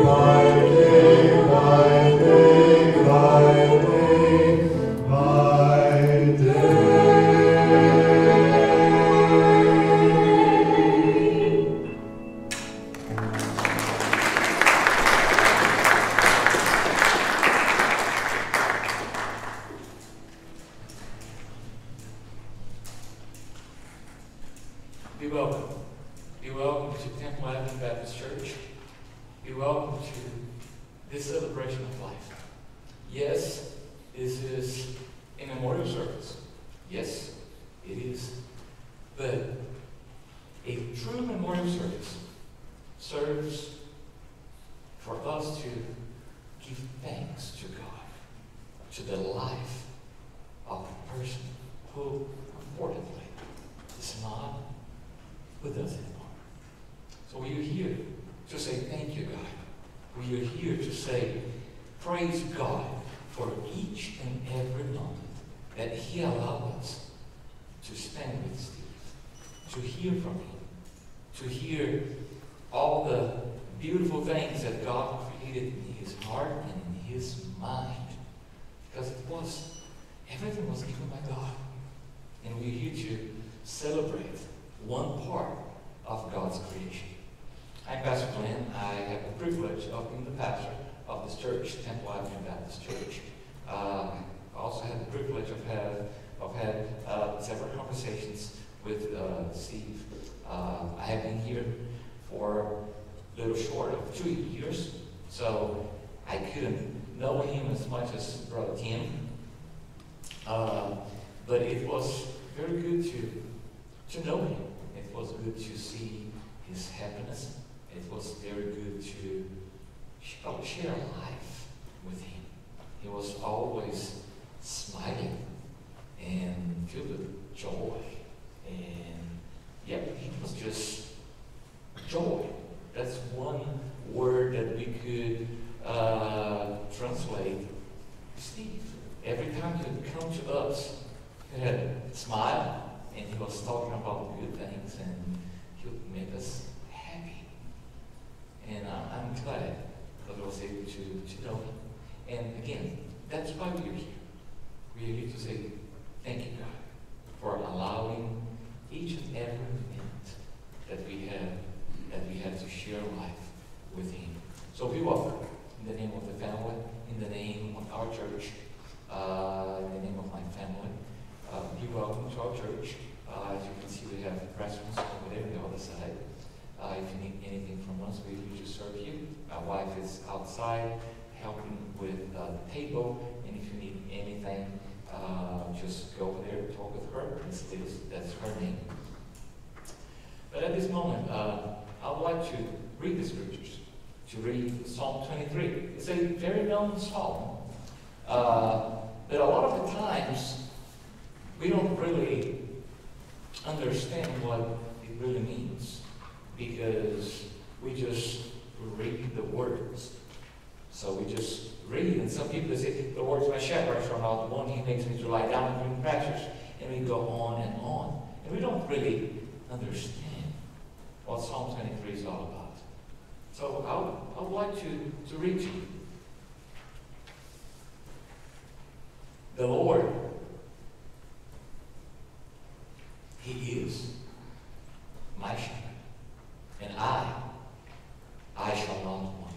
Day that's her name. But at this moment, uh, I would like to read the scriptures, to read Psalm 23. It's a very known psalm, uh, but a lot of the times we don't really understand what it really means because we just read the words. So we just read, and some people say, the words of my shepherd shall not want, he makes me to lie down in green pastures. We go on and on. And we don't really understand what Psalm 23 is all about. So I would, I would like to, to read to you. The Lord, He is my shepherd, and I, I shall not want.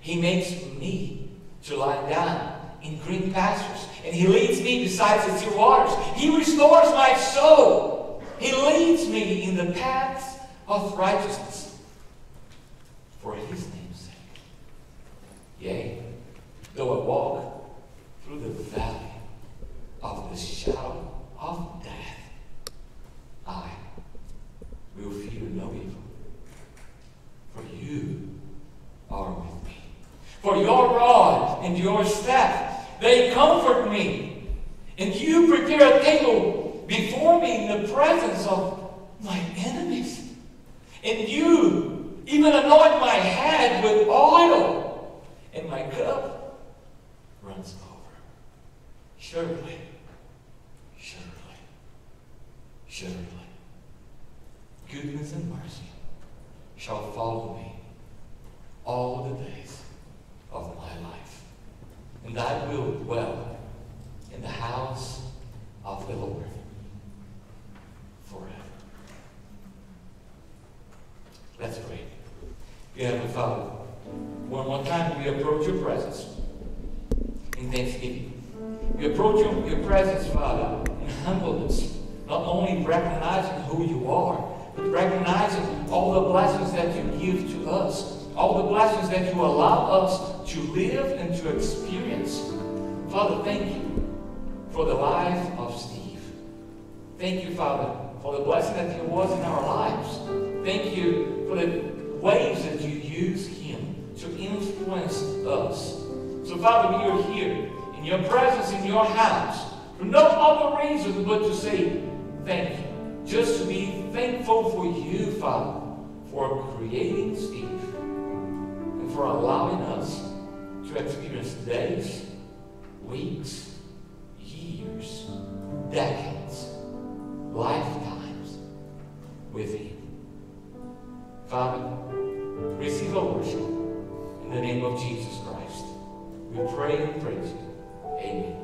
He makes me to lie down in green pastures, and He leads me beside the still waters. He restores my soul. He leads me in the paths of righteousness for His name's sake. Yea, though I walk through the valley of the shadow of death, I will fear no evil, for you are with me. For your rod and your staff, they comfort me. And you prepare a table before me in the presence of my enemies. And you even anoint my head with oil, for creating Steve and for allowing us to experience days, weeks, years, decades, lifetimes with Him. Father, receive our worship in the name of Jesus Christ. We pray and praise you. Amen.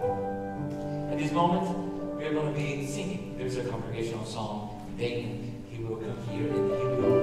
Amen. this moment, we are going to be singing. There's a congregational song, Dayton. Will come here and he will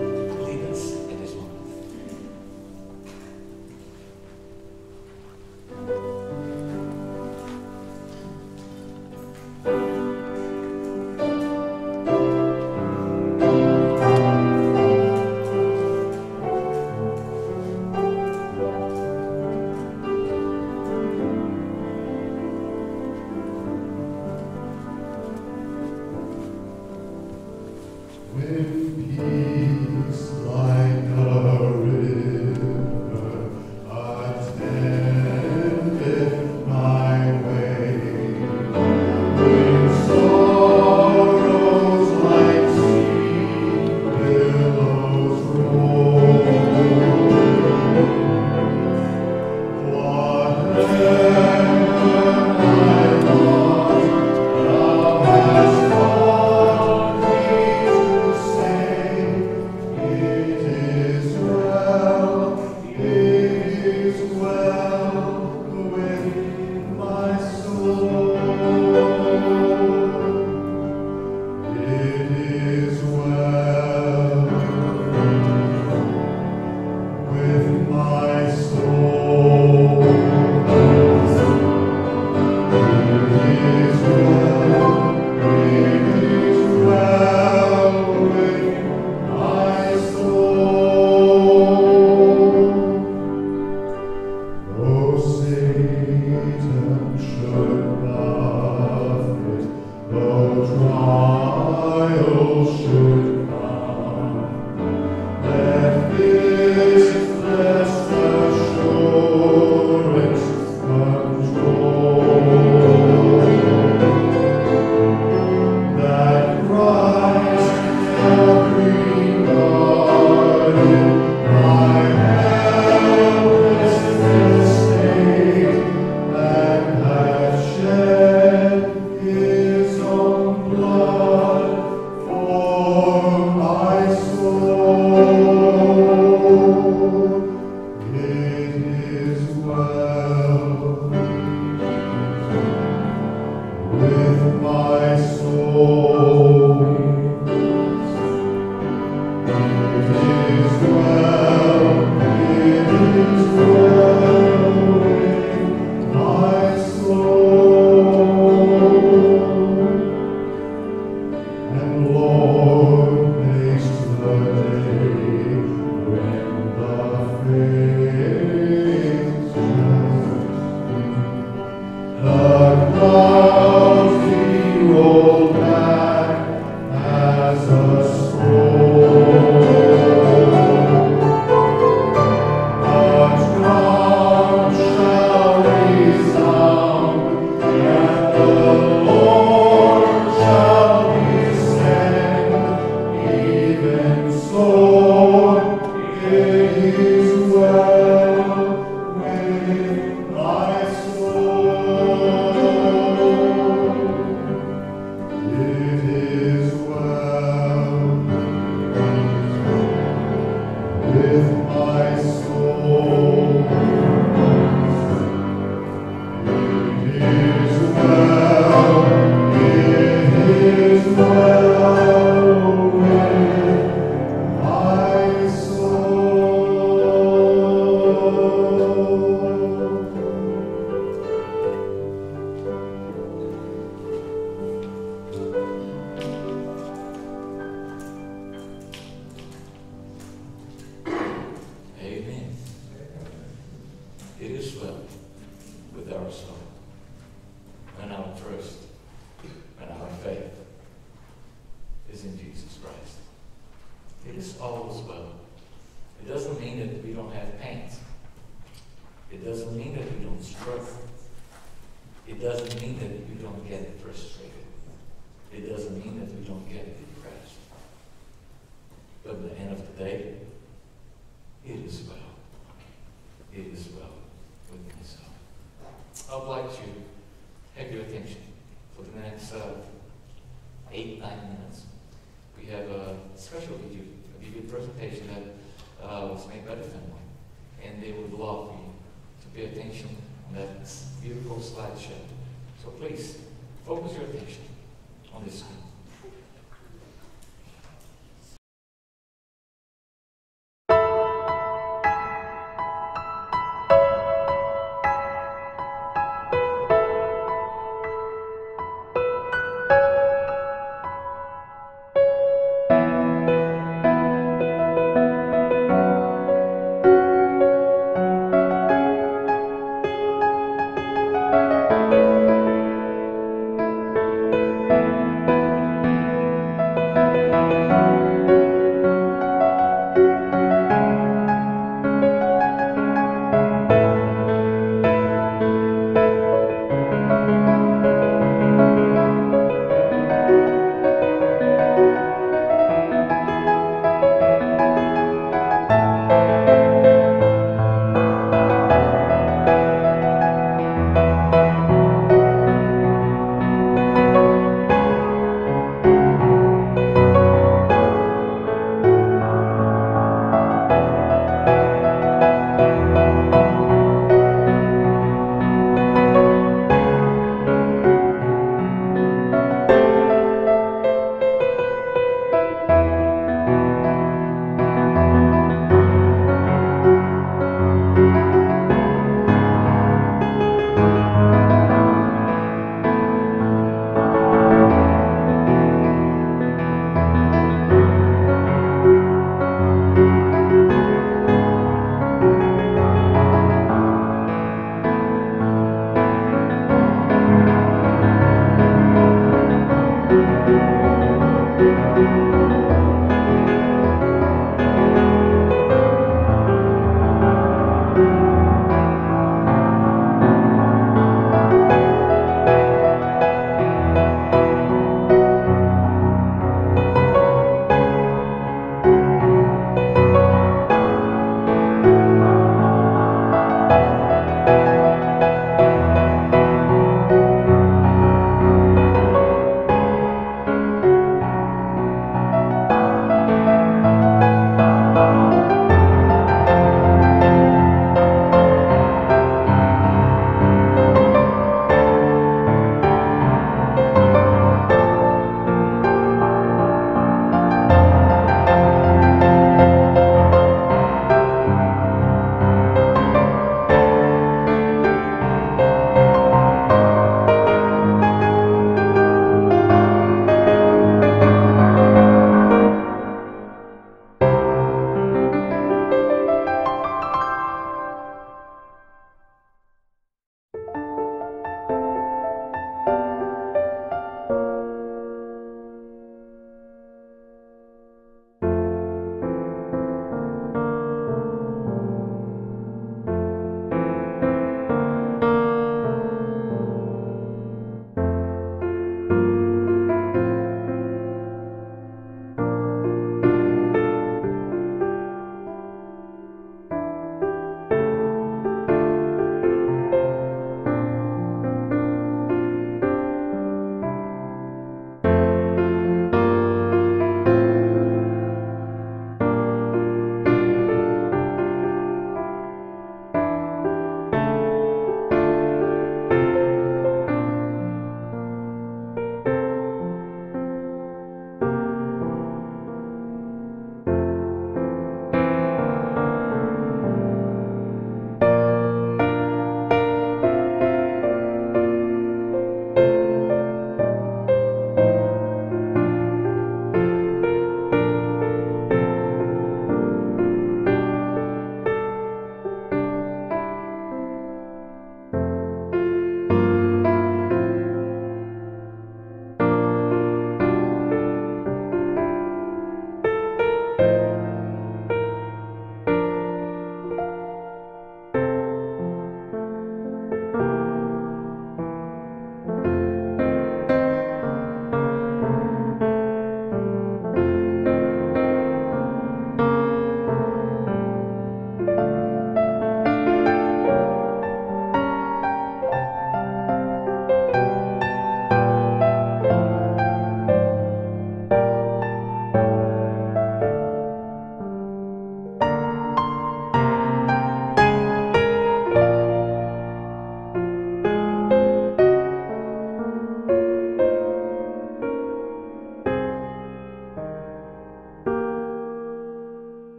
control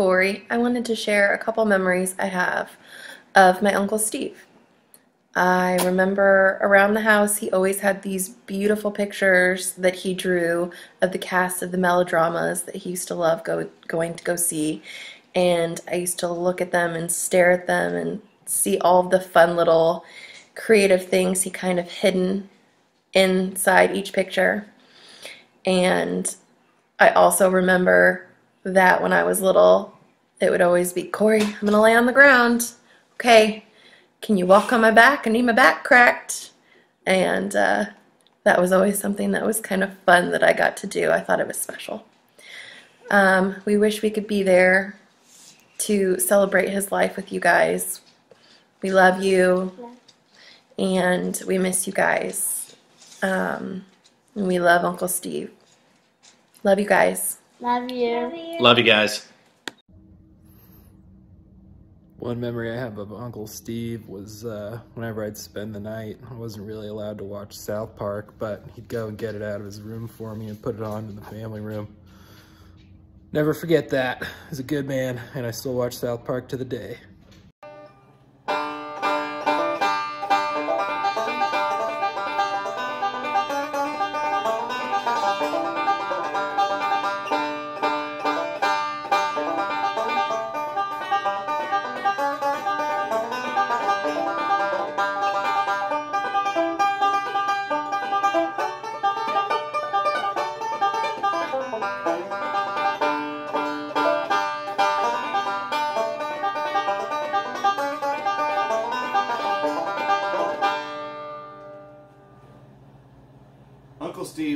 Corey. I wanted to share a couple memories I have of my Uncle Steve. I remember around the house he always had these beautiful pictures that he drew of the cast of the melodramas that he used to love go, going to go see. And I used to look at them and stare at them and see all the fun little creative things he kind of hidden inside each picture. And I also remember that when I was little, it would always be, Corey, I'm going to lay on the ground. Okay, can you walk on my back? I need my back cracked. And uh, that was always something that was kind of fun that I got to do. I thought it was special. Um, we wish we could be there to celebrate his life with you guys. We love you and we miss you guys. Um, and we love Uncle Steve. Love you guys. Love you. Love you guys. One memory I have of Uncle Steve was uh, whenever I'd spend the night, I wasn't really allowed to watch South Park, but he'd go and get it out of his room for me and put it on in the family room. Never forget that. He's a good man, and I still watch South Park to the day.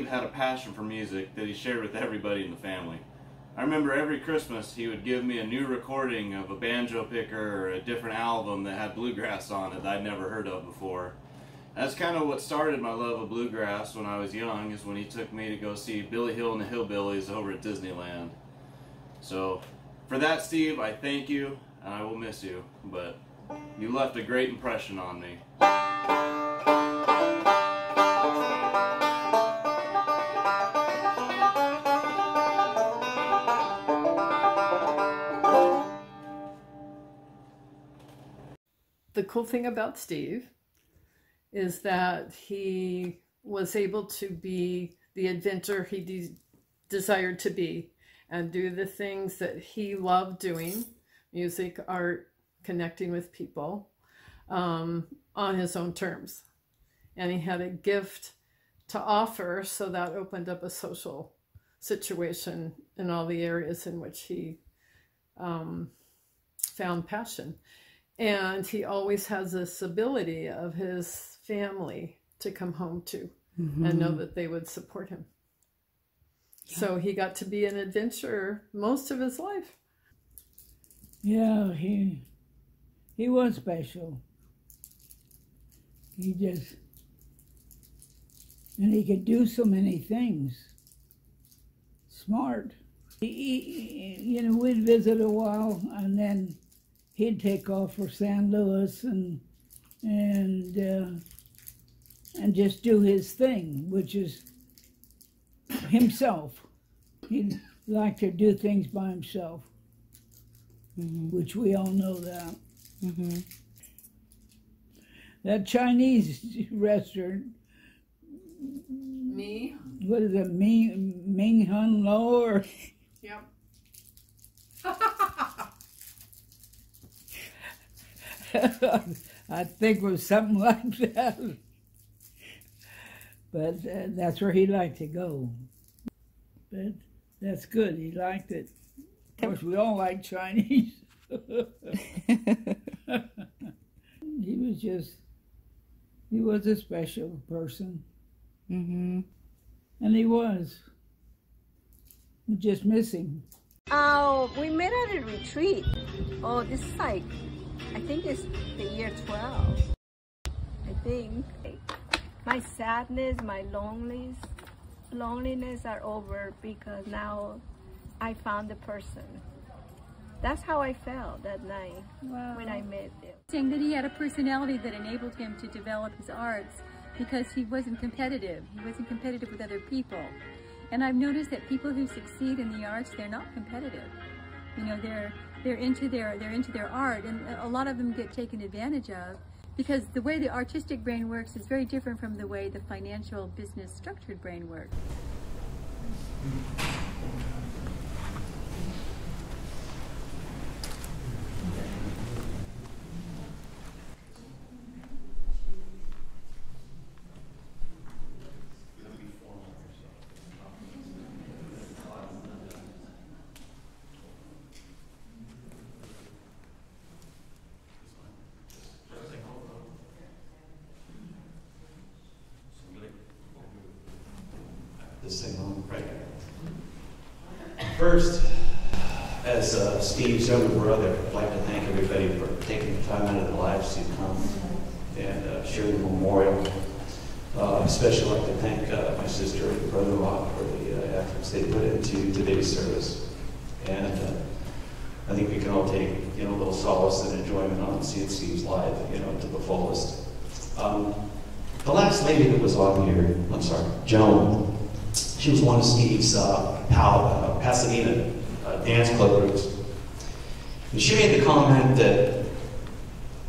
Had a passion for music that he shared with everybody in the family. I remember every Christmas he would give me a new recording of a banjo picker or a different album that had bluegrass on it that I'd never heard of before. That's kind of what started my love of bluegrass when I was young, is when he took me to go see Billy Hill and the Hillbillies over at Disneyland. So, for that, Steve, I thank you, and I will miss you, but you left a great impression on me. Cool thing about Steve is that he was able to be the inventor he de- desired to be and do the things that he loved doing music, art, connecting with people um, on his own terms. And he had a gift to offer, so that opened up a social situation in all the areas in which he um, found passion. And he always has this ability of his family to come home to and know mm-hmm. that they would support him. So he got to be an adventurer most of his life. Yeah, he he was special. He just and he could do so many things. Smart. He, he, you know, we'd visit a while, and then he'd take off for San Luis and and uh, and just do his thing, which is himself. He'd like to do things by himself which we all know that. That Chinese restaurant, Me? what is it, Ming, Ming Hun Lo or Yep. I think it was something like that. But uh, that's where he liked to go. But that's good. He liked it. Of course, we all like Chinese. he was just, he was a special person. Mm-hmm. And he was. We just missing. him. Uh, we met at a retreat. Oh, this is like, I think it's the year 12. I think. My sadness, my loneliness, loneliness are over because now I found the person. That's how I felt that night when I met him. Saying that he had a personality that enabled him to develop his arts because he wasn't competitive. He wasn't competitive with other people. And I've noticed that people who succeed in the arts, they're not competitive. You know, they're they're into their they're into their art, and a lot of them get taken advantage of because the way the artistic brain works is very different from the way the financial business structured brain works. Mm-hmm. this thing on right. First, as uh, Steve's younger brother, I'd like to thank everybody for taking the time out of their lives to come and uh, share the memorial. Uh, especially like to thank uh, my and brother-in-law for the uh, efforts they put into today's service. And uh, I think we can all take you know a little solace and enjoyment on seeing Steve's live, you know, to the fullest. Um, the last lady that was on here, I'm sorry, Joan, she was one of Steve's uh, pal, uh, Pasadena uh, dance club groups. And she made the comment that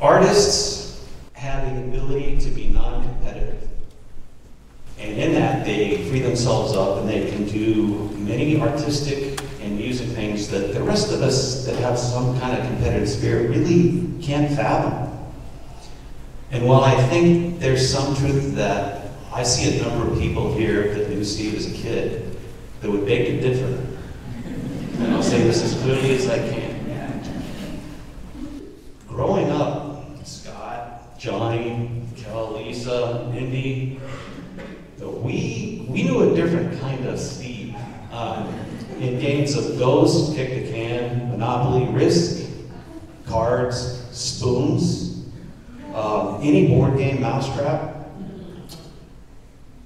artists have the ability to be non-competitive. And in that, they free themselves up and they can do many artistic and music things that the rest of us that have some kind of competitive spirit really can't fathom. And while I think there's some truth to that, I see a number of people here that knew Steve as a kid that would beg to differ. And I'll say this as clearly as I can. Growing up, Scott, Johnny, Kel, Lisa, Mindy, we, we knew a different kind of Steve. Uh, in games of Ghost, Kick the Can, Monopoly, Risk, cards, spoons, uh, any board game, Mousetrap,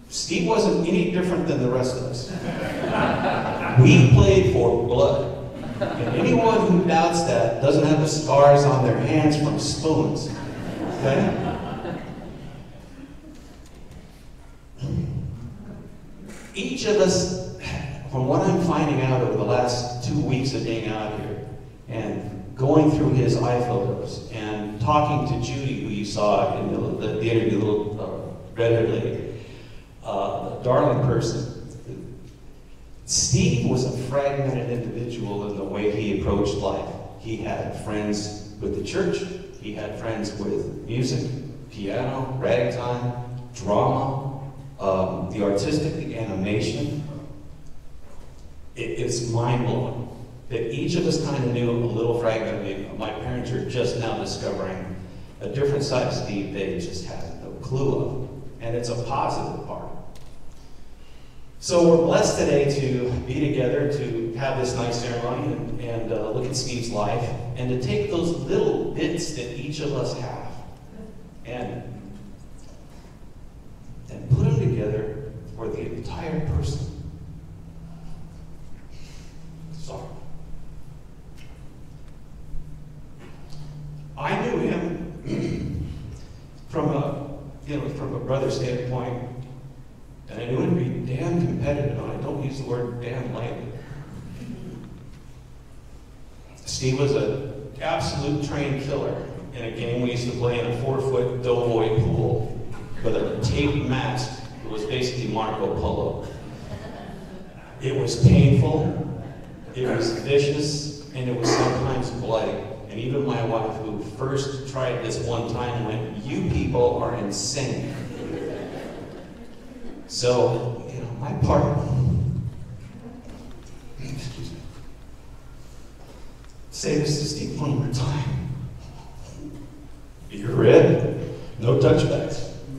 Steve wasn't any different than the rest of us. we played for blood. And anyone who doubts that doesn't have the scars on their hands from spoons. Okay? Each of us, from what I'm finding out over the last two weeks of being out here, and going through his iPhotos, and talking to Judy, who you saw in the, the, the interview, the little uh, redheaded lady, uh, darling person. Steve was a fragmented individual in the way he approached life. He had friends with the church, he had friends with music, piano, ragtime, drama, um, the artistic, the animation. It, it's mind blowing that each of us kind of knew a little fragment of me. My parents are just now discovering a different side of Steve they just had no clue of. And it's a positive part. So we're blessed today to be together to have this nice ceremony and, and uh, look at Steve's life and to take those little bits that each of us have and and put them together for the entire person. Sorry. I knew him from a you know from a brother standpoint, and I knew him to be damn competitive. And I don't use the word damn lightly. Steve was an absolute trained killer in a game we used to play in a four-foot doughboy pool with a taped mast. It was basically Marco Polo. It was painful, it was vicious, and it was sometimes bloody. And even my wife, who first tried this one time, went, You people are insane. So, you know, my part. Excuse me. Say this to Steve one more time. You're red, no touchbacks.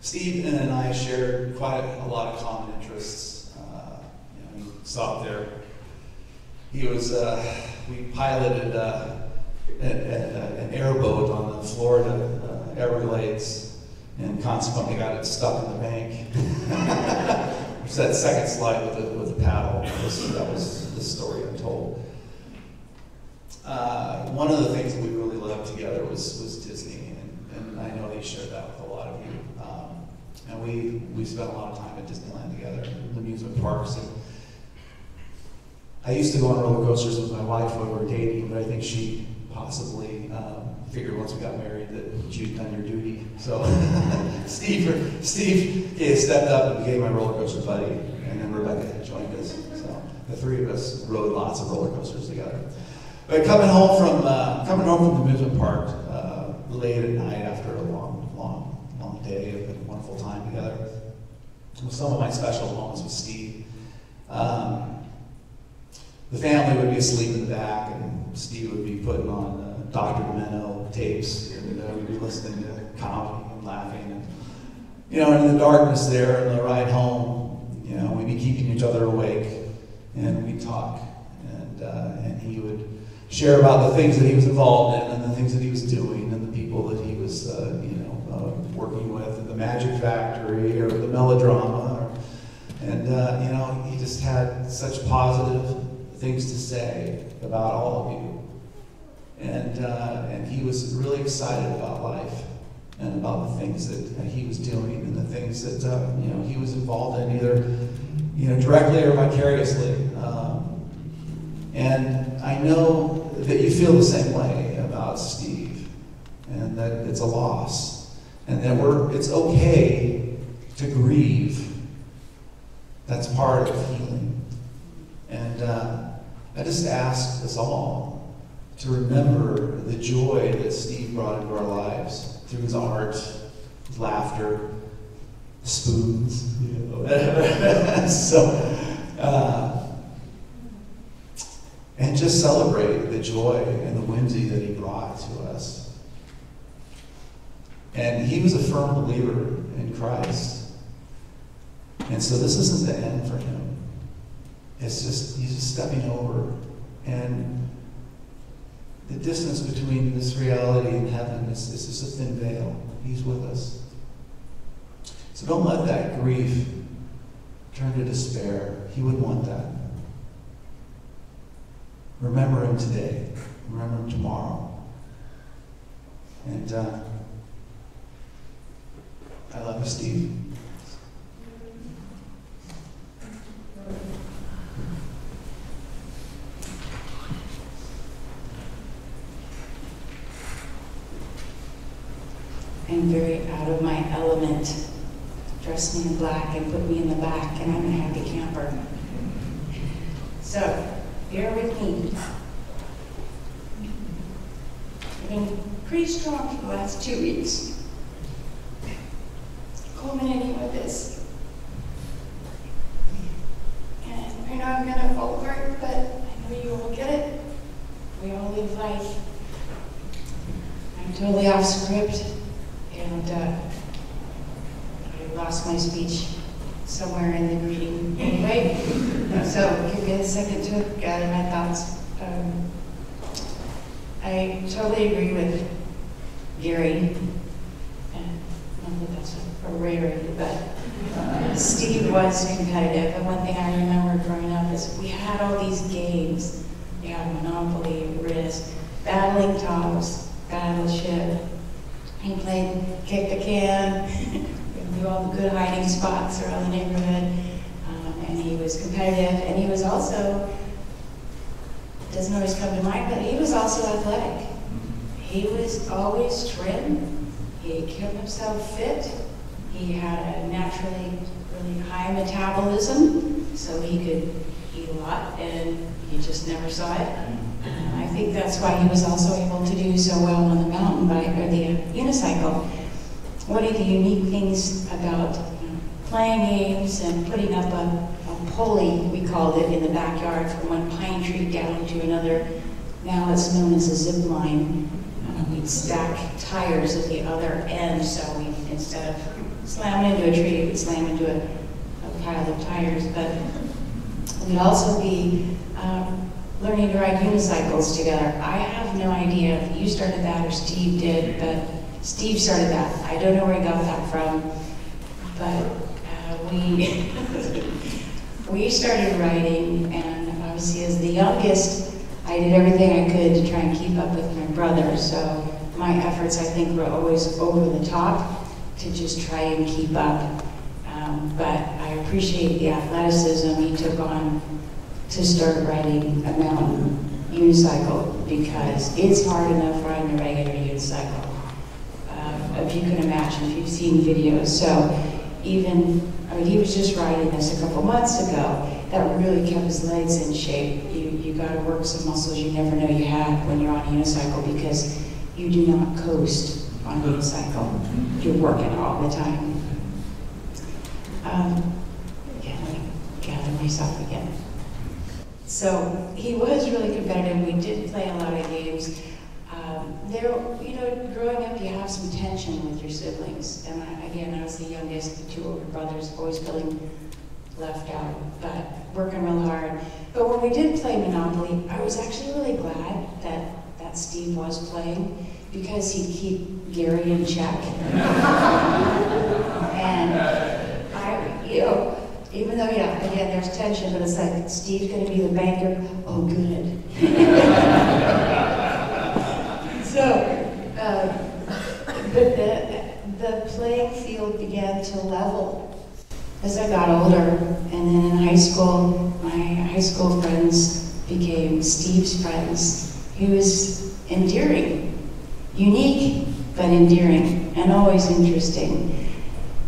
Steve and I shared quite a lot of common interests. Uh, you know, we stopped there. He was, uh, we piloted uh, a, a, an airboat on the Florida uh, Everglades and consequently got it stuck in the bank. It's that second slide with the, with the paddle. That was, that was the story I'm told. Uh, one of the things that we really loved together was, was Disney, and, and I know they shared that with a lot of you. Um, and we, we spent a lot of time at Disneyland together, the amusement parks. And I used to go on roller coasters with my wife when we were dating, but I think she possibly um, figured once we got married that you'd done your duty. So Steve, Steve yeah, stepped up and became my roller coaster buddy, and then Rebecca joined us. So the three of us rode lots of roller coasters together. But coming home from uh, coming home from the amusement park uh, late at night after a long, long, long day of time together, was some of my special moments with Steve. Um, the family would be asleep in the back, and Steve would be putting on uh, Dr. Demento tapes, and uh, we'd be listening to comedy and laughing. And, you know, in the darkness there, in the ride home, you know, we'd be keeping each other awake, and we'd talk. And, uh, and he would share about the things that he was involved in, and the things that he was doing, and the people that he was, uh, you know, uh, working with, at the Magic Factory, or the melodrama. And, uh, you know, he just had such positive things to say about all of you. And, uh, and he was really excited about life and about the things that he was doing and the things that uh, you know he was involved in, either you know directly or vicariously. Um, and I know that you feel the same way about Steve, and that it's a loss, and that we're it's okay to grieve. That's part of healing, and. Uh, I just ask us all to remember the joy that Steve brought into our lives through his art, his laughter, spoons. You know. so, uh, and just celebrate the joy and the whimsy that he brought to us. And he was a firm believer in Christ. And so this isn't the end for him. It's just, he's just stepping over. And the distance between this reality and heaven is, is just a thin veil. He's with us. So don't let that grief turn to despair. He wouldn't want that. Remember him today. Remember him tomorrow. And uh, I love you, Steve. I'm very out of my element. Dress me in black and put me in the back, and I'm a happy camper. So, bear with me. I've been pretty strong for the last two weeks culminating with this. And I know I'm gonna fall apart, but I know you all get it. We all live life. I'm totally off script, and uh, I lost my speech somewhere in the greeting. Anyway, so give me a second to gather my thoughts. Um, I totally agree with Gary, and not that that's a rarity, but Steve was competitive. And one thing I remember growing up is we had all these games. You had Monopoly, Risk, Battling Tops, Battleship. He played Kick the Can, knew all the good hiding spots around the neighborhood, um, and he was competitive. And he was also, doesn't always come to mind, but he was also athletic. He was always trim. He kept himself fit. He had a naturally really high metabolism, so he could eat a lot, and he just never saw it. And I think that's why he was also able to do so well on the mountain bike or the unicycle. One of the unique things about you know, playing games and putting up a, a pulley, we called it, in the backyard from one pine tree down to another. Now it's known as a zip line. Uh, we'd stack tires at the other end, so we instead of slamming into a tree, we'd slam into a, a pile of tires. But we'd also be um, learning to ride unicycles together. I have no idea if you started that or Steve did, but Steve started that. I don't know where he got that from, but uh, we we started riding, and obviously as the youngest, I did everything I could to try and keep up with my brother. So my efforts, I think, were always over the top to just try and keep up. Um, but I appreciate the athleticism he took on to start riding a mountain unicycle because it's hard enough riding a regular unicycle. Um, if you can imagine, if you've seen videos. So even, I mean, he was just riding this a couple months ago. That really kept his legs in shape. You, you got to work some muscles you never know you had when you're on a unicycle because you do not coast on a unicycle. You're working all the time. Um, yeah, let me gather myself again. So he was really competitive. We did play a lot of games. Um, there, you know, growing up, you have some tension with your siblings. And I, again, I was the youngest, the two older brothers, always feeling left out, but working real hard. But when we did play Monopoly, I was actually really glad that, that Steve was playing because he'd keep Gary in check. and I, you know, even though, yeah, again, there's tension, but it's like, Steve's gonna be the banker, oh, good. so, uh, but the, the playing field began to level as I got older. And then in high school, my high school friends became Steve's friends. He was endearing, unique, but endearing, and always interesting.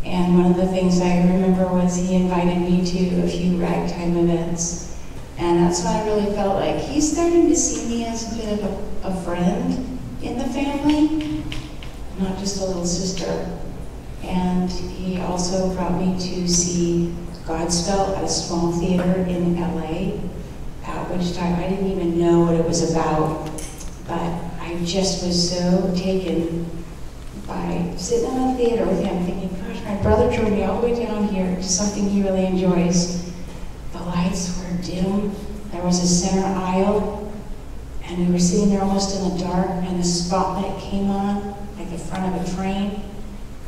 And one of the things I remember was he invited me to a few ragtime events. And that's when I really felt like he's starting to see me as a bit of a, a friend in the family, not just a little sister. And he also brought me to see Godspell at a small theater in LA, at which time I didn't even know what it was about. But I just was so taken by sitting in the theater with him thinking, gosh, my brother drove me all the way down here to something he really enjoys. The lights were dim. There was a center aisle, and we were sitting there almost in the dark, and the spotlight came on, like the front of a train,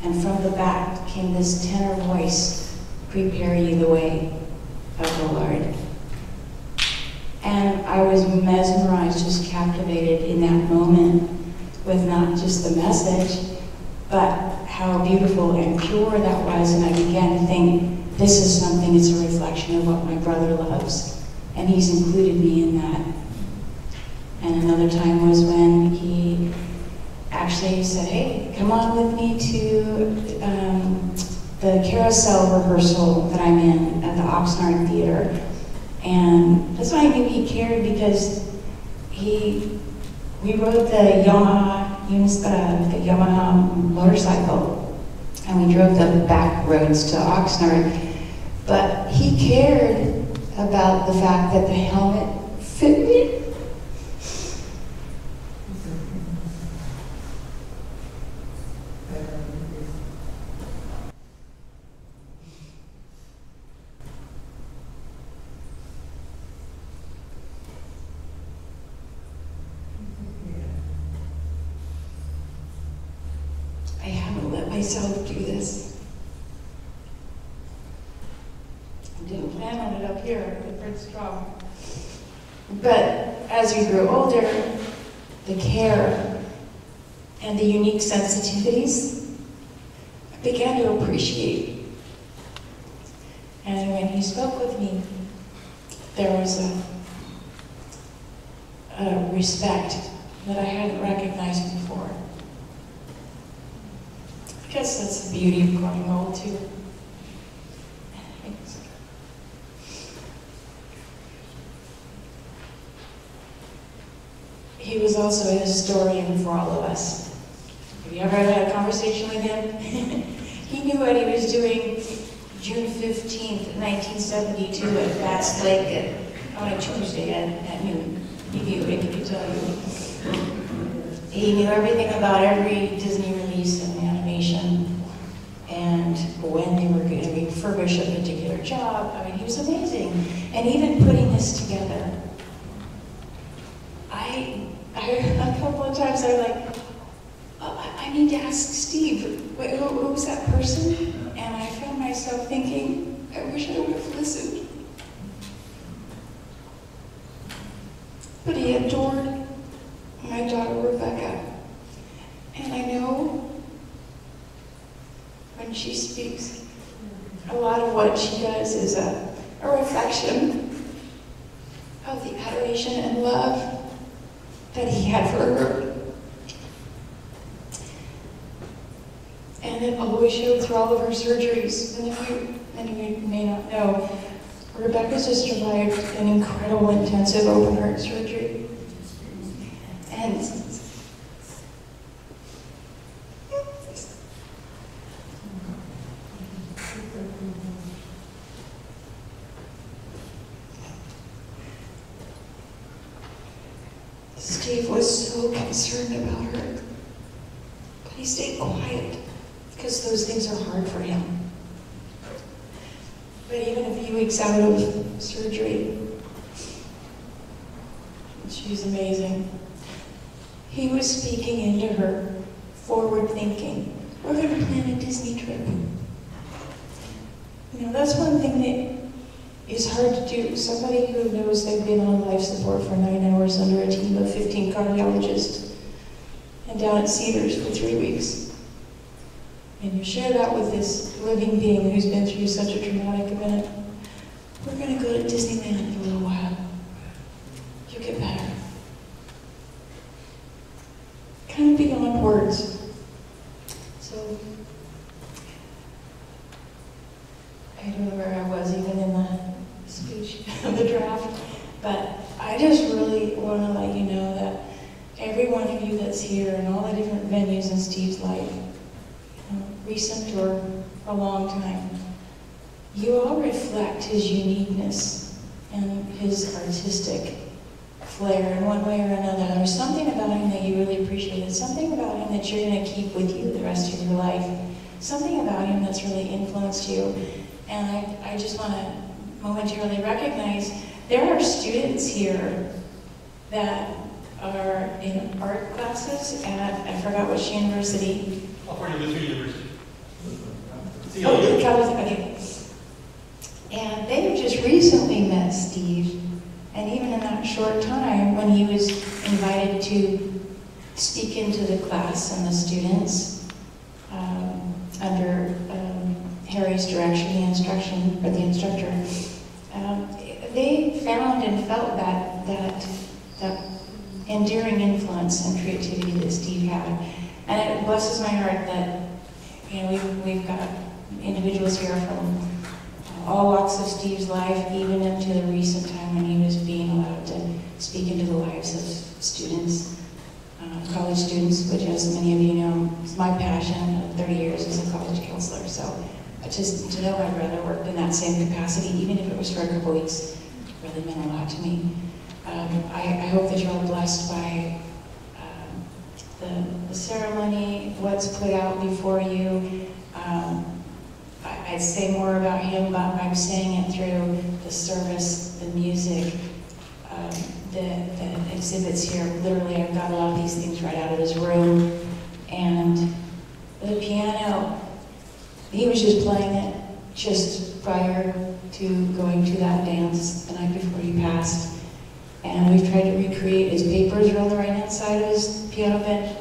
and from the back came this tenor voice, prepare ye the way of the Lord. And I was mesmerized, just captivated in that moment with not just the message, but how beautiful and pure that was. And I began to think, this is something, it's a reflection of what my brother loves. And he's included me in that. And another time was when he actually said, hey, come on with me to um, the carousel rehearsal that I'm in at the Oxnard Theater. And that's why I knew he cared because he, we rode the Yamaha, the Yamaha motorcycle and we drove the back roads to Oxnard. But he cared about the fact that the helmet fit me. I haven't let myself do this. I didn't plan on it up here, but Fred Strong. But as we grew older, the care and the unique sensitivities, I began to appreciate. And when he spoke with me, there was a, a respect that I hadn't recognized before. I guess that's the beauty of growing old, too. He was also a historian for all of us. Have you ever had a conversation with him? he knew what he was doing June 15th, 1972 at Bass Lake on a Tuesday at, at noon. He knew it, can you tell you? He knew everything about every Disney release and animation and when they were going to refurbish a particular job. I mean, he was amazing. And even putting this together, I, I a couple of times I was like, "Oh, I I need to ask Steve, who, who was that person? And I found myself thinking, I wish I would have listened. But he adored my daughter Rebecca. And I know when she speaks, a lot of what she does is a, a reflection of the adoration and love that he had for her. And it always showed through all of her surgeries. And if you, many you may not know, Rebecca's just survived an incredible intensive open heart surgery. And Steve was so concerned about her. But he stayed quiet because those things are hard for him. But even a few weeks out of surgery, she's amazing. He was speaking into her, forward thinking. We're going to plan a Disney trip. You know, that's one thing that is hard to do. Somebody who knows they've been on life support for nine hours under a team of 15 cardiologists and down at Cedars for three weeks. And you share that with this living being who's been through such a traumatic event. We're going to go to Disneyland for a little while. You'll get better. Kind of beyond words. So, I don't know where I was even in the speech, of the draft, but I just really want to let you know that every one of you that's here and all the different venues in Steve's life, you know, recent or a long time, you all reflect his uniqueness and his artistic flair in one way or another. There's something about him that you really appreciate. There's something about him that you're going to keep with you the rest of your life. Something about him that's really influenced you. And I, I just want to momentarily recognize there are students here that are in art classes at, I forgot which university. California Lutheran University. Oh, California, okay. Recently met Steve, and even in that short time, when he was invited to speak into the class and the students um, under um, Harry's direction, the instruction, or the instructor, um, they found and felt that, that, that endearing influence and creativity that Steve had. And it blesses my heart that, you know, we've, we've got individuals here from all walks of Steve's life, even up to the recent time when he was being allowed to speak into the lives of students, uh, college students, which as many of you know, is my passion of 30 years as a college counselor. So just to know my rather worked in that same capacity, even if it was for a couple weeks, really meant a lot to me. Um, I, I hope that you're all blessed by um, the, the ceremony, what's put out before you. Um, I- I'd say more about him, but I'm saying it through the service, the music, um, the, the exhibits here. Literally, I've got a lot of these things right out of his room. And the piano, he was just playing it just prior to going to that dance the night before he passed. And we've tried to recreate his papers are on the right-hand side of his piano bench.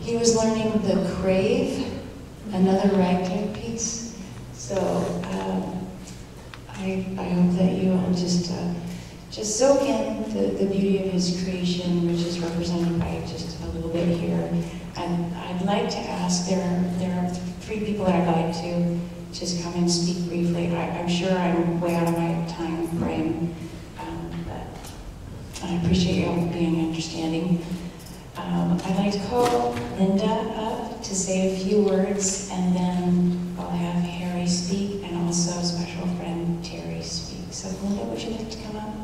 He was learning the crave, another ragtime piece. So um, I, I hope that you all just uh, just soak in the, the beauty of his creation, which is represented by just a little bit here. And I'd like to ask, there are, there are three people that I'd like to just come and speak briefly. I, I'm sure I'm way out of my time frame, um, but I appreciate you all being understanding. Um, I'd like to call Linda up to say a few words, and then I'll have Harry speak, and also special friend Terry speak. So Linda, would you like to come up?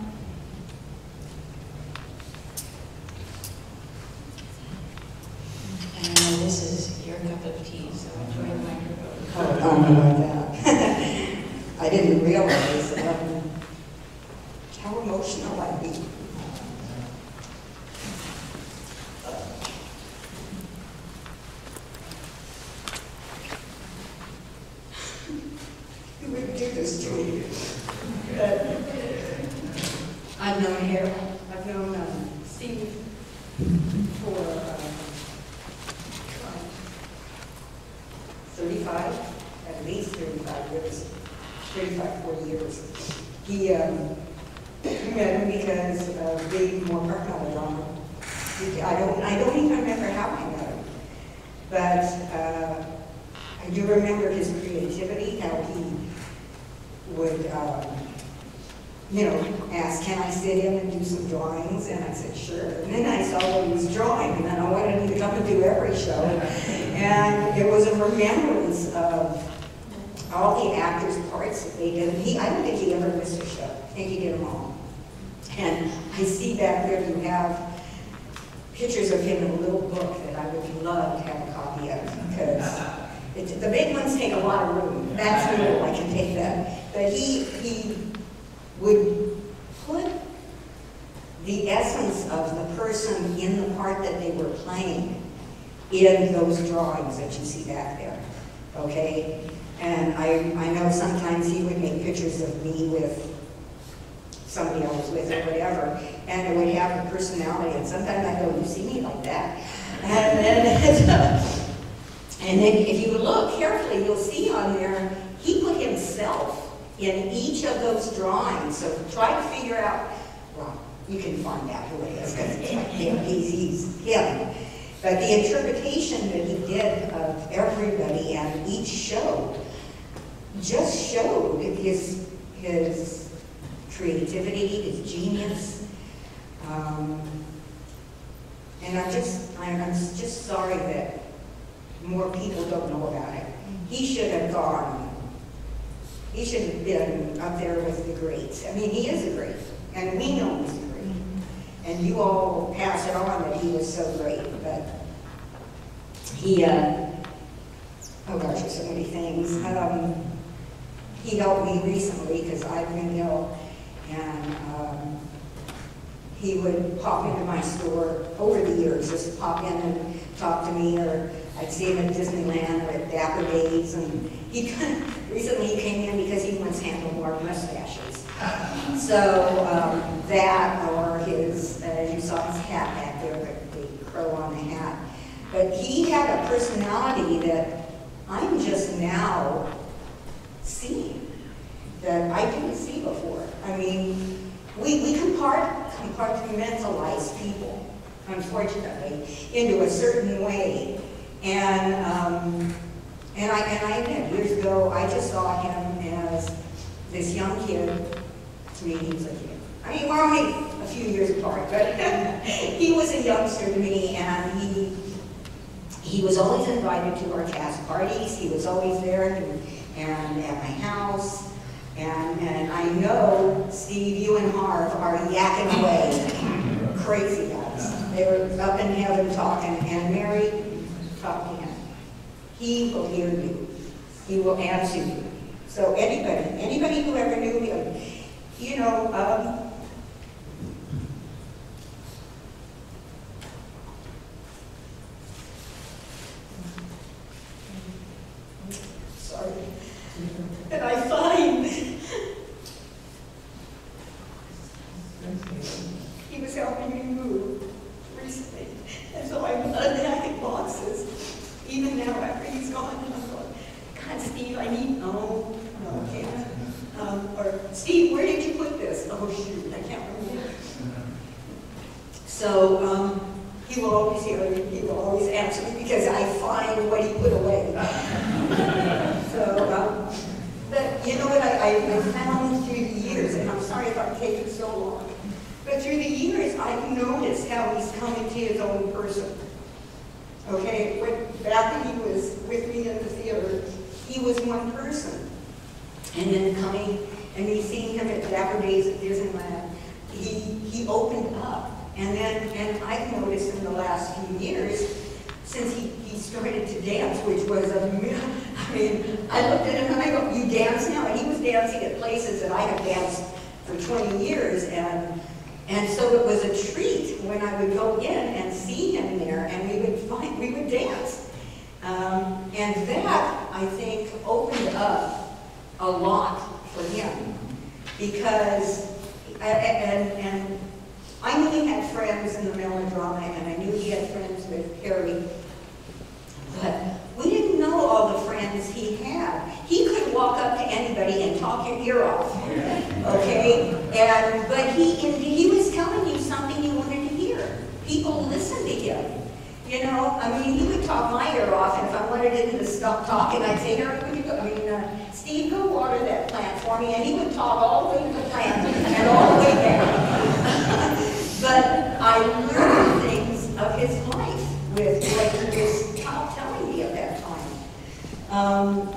And I this is your cup of tea, so enjoy the microphone. Oh. I didn't realize um, how emotional I'd be. This to me. But I've known Harold, I've known um, Steve for uh, 35, at least 35 years, 35, 40 years. He um, met me because of being more part melodrama. He- I don't, I don't even remember how I met him. But uh, I do remember his creativity, how he would, um, you know, ask, can I sit in and do some drawings? And I said, sure. And then I saw what he was drawing, and then I wanted him to come and do every show. And it was a remembrance of all the actors' parts that they did. He, I don't think he ever missed a show. I think he did them all. And I see back there you have pictures of him in a little book that I would love to have a copy of because it, the big ones take a lot of room. That's little, I can take that. But he, he would put the essence of the person in the part that they were playing in those drawings that you see back there, okay? And I, I know sometimes he would make pictures of me with somebody else with or whatever, and it would have the personality, and sometimes I go, you see me like that? And then, and then if you look carefully, you'll see on there, he put himself in each of those drawings, so try to figure out, well, you can find out who it is, because it's like him, he's, he's him. But the interpretation that he did of everybody and each show just showed his, his creativity, his genius. Um, and I'm just, I'm just sorry that more people don't know about it. He should have gone, he should have been up there with the greats. I mean, he is a great, and we know he's a great. And you all pass it on that he was so great, but he, uh, oh gosh, there's so many things. Um, he helped me recently because I've been ill, and um, he would pop into my store over the years, just pop in and talk to me, or I'd see him at Disneyland at Dapper Days, and he kind of, recently he came in because he wants handle more mustaches. So um, that, or his, uh, you saw his hat back there, the, the crow on the hat. But he had a personality that I'm just now seeing that I didn't see before. I mean, we, we compart, compartmentalize people, unfortunately, into a certain way. And, um, and I, and I admit, years ago, I just saw him as this young kid. To me, he was a kid. I mean, we're only a few years apart, but he was a youngster to me, and he, he was always invited to our cast parties. He was always there and, and at my house. And, and I know, Steve, you and Harv are yakking away, crazy guys. They were up in heaven talking, and Mary, talk to him. He will hear you. He will answer you. So anybody, anybody who ever knew him, you know, um, sorry. And I find he was helping me move recently. And so I'm unpacking boxes, even now after he's gone. And I'm going, God, Steve, I need, no, no, I can't. Um, or, Steve, where did you put this? Oh, shoot, I can't remember. So, um, he will always hear me, he will always answer me because I find what he put away. so, um, but you know what I, I, I found through the years, and I'm sorry if I'm taking so long, but through the years I've noticed how he's come into his own person. Okay, when, back when he was with me in the theater, he was one person. And then coming and me seeing him at Dapper Days at Disneyland, he, he opened up. And then, and I've noticed in the last few years, since he, he started to dance, which was a, I mean, I looked at him and I go, you dance now? And he was dancing at places that I have danced for 20 years. And, and so it was a treat when I would go in and see him there and we would find, we would dance. Um, and that, I think, opened up a lot for him because, and, and I knew he had friends in the melodrama, and I knew he had friends with Harry, but know all the friends he had. He could walk up to anybody and talk your ear off, okay? And but he he was telling you something you wanted to hear. People listened to him. You know, I mean, he would talk my ear off, and if I wanted him to stop talking, I'd say, go? I mean, uh, Steve, go water that plant for me, and he would talk all the way to the plant and all the way back. but I learned things of his life with what he was t- telling me at that time. Um,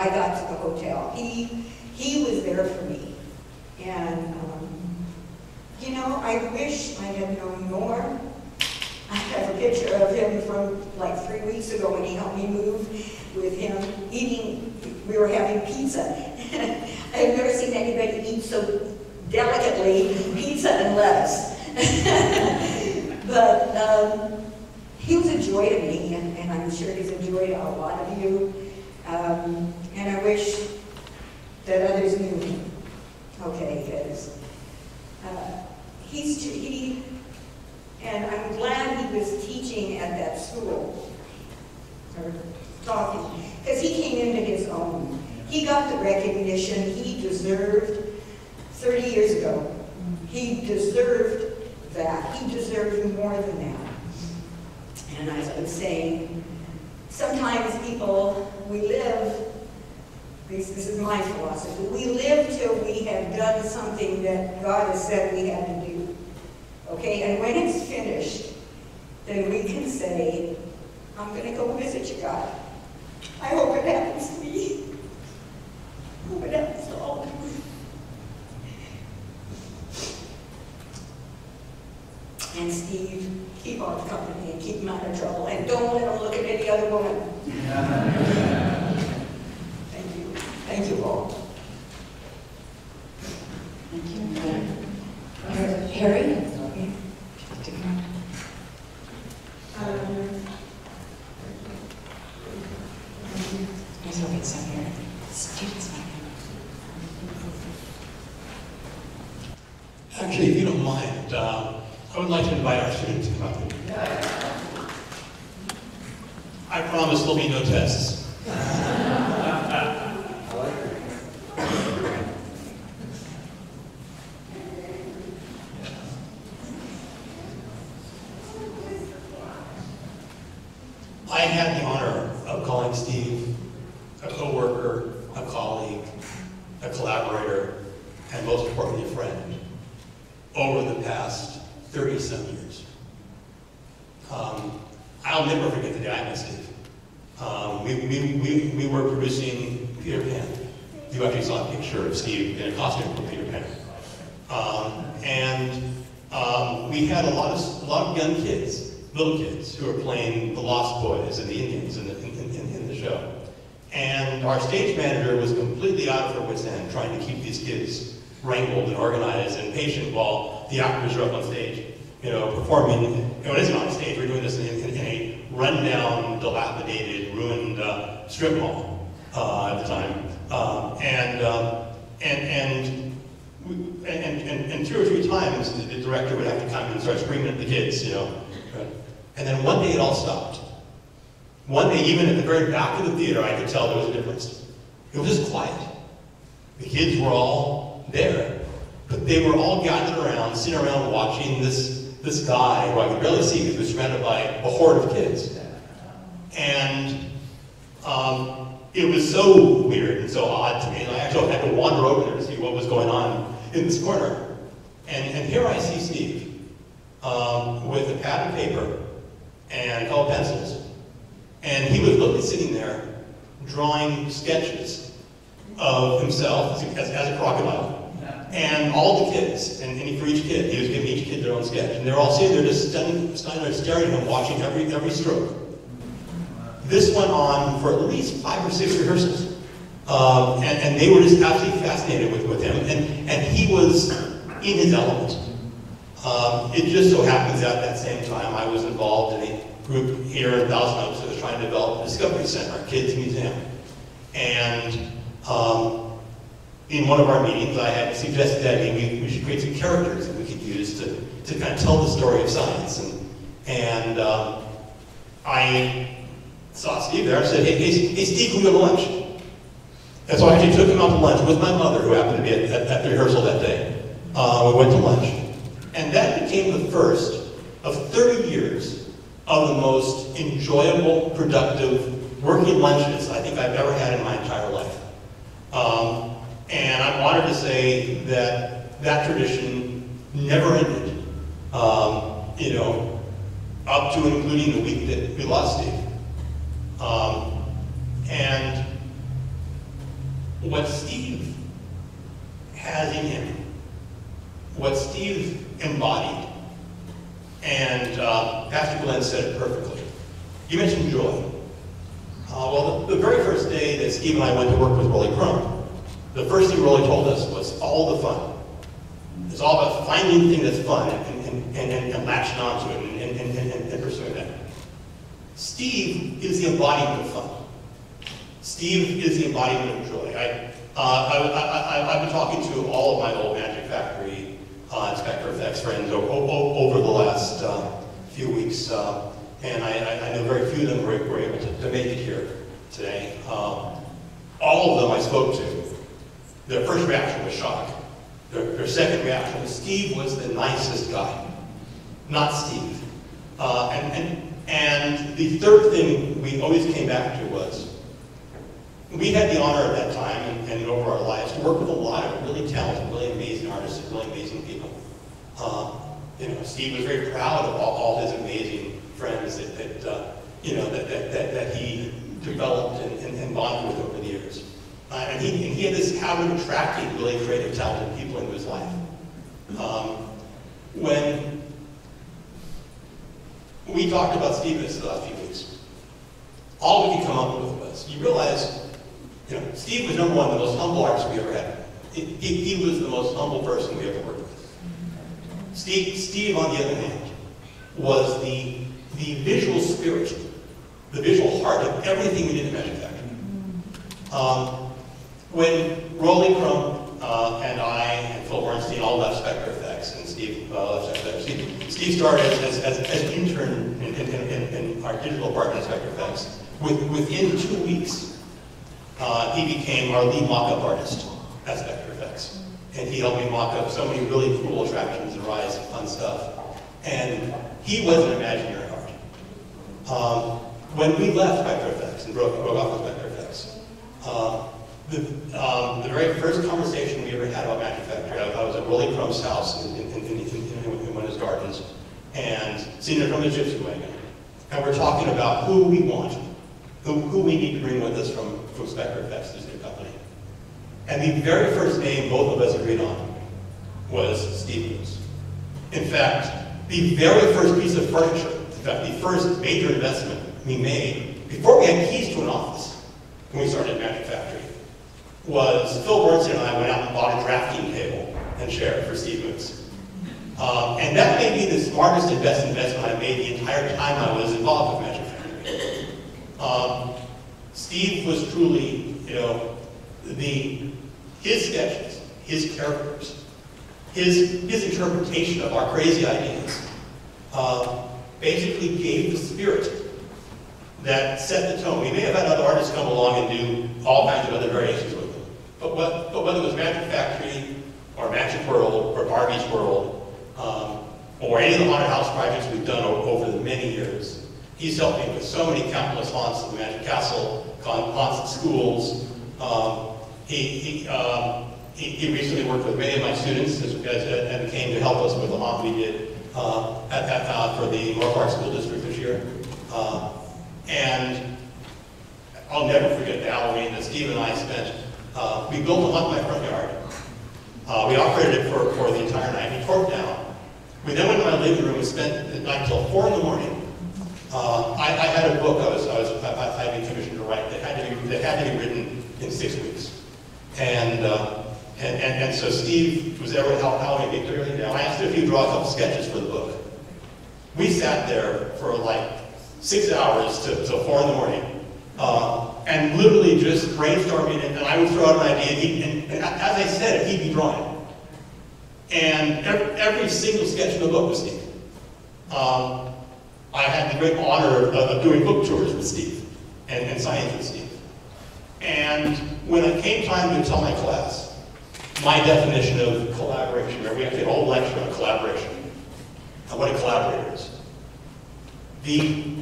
I got to the hotel. He, And the Indians in the, in, in, in the show. And our stage manager was completely out of her wits' end trying to keep these kids wrangled and organized and patient while the actors are up on stage, you know, performing. You know, it isn't on stage. We're doing this in, in, in a rundown, dilapidated, ruined uh, strip mall uh, at the time. Um, and, um, and, and, and, and, and two or three times the, the director would have to come and start screaming at the kids, you know. And then one day it all stopped. One day, even at the very back of the theater, I could tell there was a difference. It was just quiet. The kids were all there, but they were all gathered around, sitting around watching this, this guy who I could barely see because he was surrounded by a horde of kids. And um, it was so weird and so odd to me. And I actually had to wander over there to see what was going on in this corner. And, and here I see Steve um, with a pad of paper and a couple pencils. And he was literally sitting there drawing sketches of himself as, as, as a crocodile. And all the kids, and, and for each kid, he was giving each kid their own sketch. And they're all sitting there just standing, standing there staring at him, watching every, every stroke. This went on for at least five or six rehearsals. Um, and, and they were just absolutely fascinated with, with him. And, and he was in his element. Um, it just so happens that at that same time I was involved in a group here in Thousand Oaks trying to develop a Discovery Center, a kids museum. And um, in one of our meetings, I had suggested that maybe we should create some characters that we could use to, to kind of tell the story of science. And, and um, I saw Steve there and said, hey, hey, hey Steve, can we go to lunch? And so I actually took him out to lunch with my mother, who happened to be at, at, at the rehearsal that day. Uh, we went to lunch. And that became the first of 30 years of the most enjoyable, productive working lunches I think I've ever had in my entire life. Um, and I'm honored to say that that tradition never ended, um, you know, up to and including the week that we lost Steve. Um, and what Steve has in him, what Steve embodied, and uh, Pastor Glenn said it perfectly. You mentioned joy. Uh, well, the, the, very first day that Steve and I went to work with Rolly Crump, the first thing Rolly told us was all the fun. It's all about finding the thing that's fun and, and, and, and, and latching onto it and, and, and, and pursuing that. Steve is the embodiment of fun. Steve is the embodiment of joy. I, uh, I, I, have been talking to all of my old Magic Factory uh, Inspector Effects friends over, the last uh, few weeks, uh, and I, I, know very few of them were, able to, to, make it here today. Um, all of them I spoke to, their first reaction was shock. Their, their second reaction was Steve was the nicest guy, not Steve. Uh, and, and, And the third thing we always came back to was, we had the honor at that time and, and over our lives to work with a lot of really talented, really amazing artists and really amazing people. Um, you know, Steve was very proud of all, all his amazing friends that, that uh, you know, that, that, that, that he developed and, and, and bonded with over the years. Uh, and, he, and he had this habit of attracting really creative, talented people into his life. Um, when we talked about Steve this the last few weeks, all we could come up with was, you realize, you know, Steve was number one, the most humble artist we ever had. He, he, he was the most humble person we ever worked with. Steve, Steve, on the other hand, was the, the visual spirit, the visual heart of everything we did in Magic Factory. Um, when Rolly Crump uh, and I and Phil Bernstein all left Spectre Effects, and Steve uh, Steve, Steve started as, as, as an intern in, in, in, in our digital department at Spectre Effects. With, within two weeks, uh, he became our lead mock-up artist at Spectre Effects. And he helped me mock up so many really cool attractions rides fun stuff. And he was an imaginary art. Um, when we left Effects and broke, broke off with Effects, uh, the, um, the very first conversation we ever had about Magic Factory, I, I was at Rolly Crump's house in, in, in, in, one of his gardens, and seeing it from the gypsy wagon. And we're talking about who we want, who, who we need to bring with us from, from Spectre Effects, this new company. And the very first name both of us agreed on was Steve Lewis. In fact, the very first piece of furniture, in fact, the first major investment we made, before we had keys to an office, when we started Magic Factory, was Phil Bernstein and I went out and bought a drafting table and chair for Steve Mutz. Um, and that may be the smartest and best investment I made the entire time I was involved with Magic Factory. Um, Steve was truly, you know, the, his sketches, his characters, his, his interpretation of our crazy ideas, uh, basically gave the spirit that set the tone. We may have had other artists come along and do all kinds of other variations with them. But, what, but whether it was Magic Factory or Magic World or Barbie's World um, or any of the haunted house projects we've done over the many years, he's helped me with so many countless haunts at the Magic Castle, haunts schools. Um, he, he, um, he, he, recently worked with many of my students as, as, and came to help us with the haunt we did uh, at, at, uh, for the Moorpark School District this year. Uh, and I'll never forget the Halloween that Steve and I spent. Uh, we built a hut in my front yard. Uh, we operated it for, for the entire night. We tore it down. We then went to my living room and spent the night till 4 in the morning. Uh, I, I, had a book I was, I was I, I had been commissioned to write that had to be, that had to be written in six weeks. And, and, and, and, so Steve was there with helping me clearly down. I asked him if he'd draw a couple sketches for the book. We sat there for like six hours to, till four in the morning, uh, and literally just brainstorming, and, and I would throw out an idea, and, he, and, and, as I said he'd be drawing. And every, every single sketch in the book was Steve. Um, I had the great honor of, of, doing book tours with Steve and, and science with Steve. And when it came time to tell my class, my definition of collaboration, where we actually had a whole lecture on collaboration, and what a collaborator is. The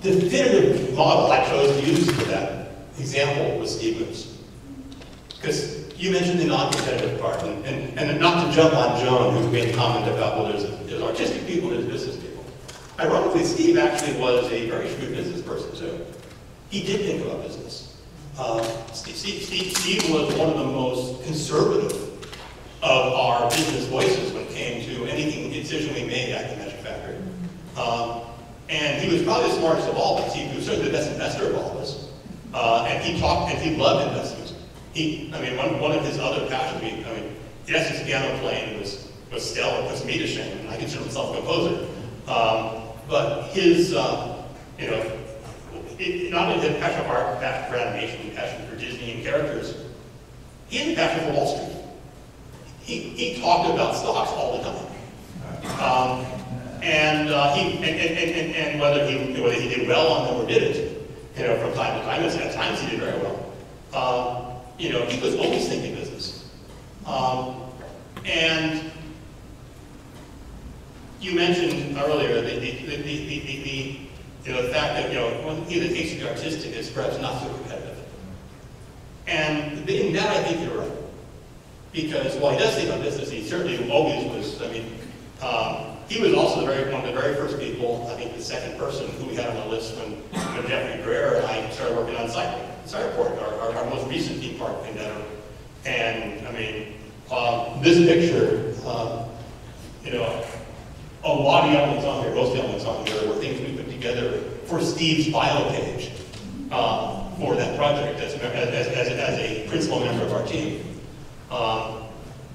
definitive model I chose to use for that example was Steve Mutz. Because you mentioned the non-competitive part, and, and, and, not to jump on Joan, who made a comment about, well, there's, there's artistic people there's business people. Ironically, Steve actually was a very shrewd business person, too. He did think about business. Uh, Steve, Steve, Steve was one of the most conservative of our business voices when it came to anything decision we made at the Magic Factory. Um, and he was probably the smartest of all of us. He was certainly the best investor of all of us. Uh, and he talked, and he loved investment. He, I mean, one, one of his other passions, I mean, yes, his piano playing was, was stellar, puts me to shame, and I consider myself a composer. Um, but his, uh, you know, it, not only passion for art, passion for animation, passion for Disney and characters, he had a passion for Wall Street. He, he talked about stocks all the time. Um, and uh, he and, and, and, and, whether he whether he did well on them or didn't, you know, from time to time, at times he did very well. Um, you know, he was always thinking business. Um, and you mentioned earlier the the, the, the, the, you know, the fact that, you know, one thing that artistic is perhaps not so competitive. And in that, I think you're right. Because while he does think about business, he certainly always was, I mean, um, he was also the very, one of the very first people, I think the second person who we had on the list when, when Jeffrey Greer and I started working on Cypher, Cyberport, our, our, our most recent theme park endeavor. And, I mean, um, this picture, um, you know, a lot of elements on here, most elements on here were things we put together for Steve's bio page um, for that project as, as, as, as a principal member of our team. Um,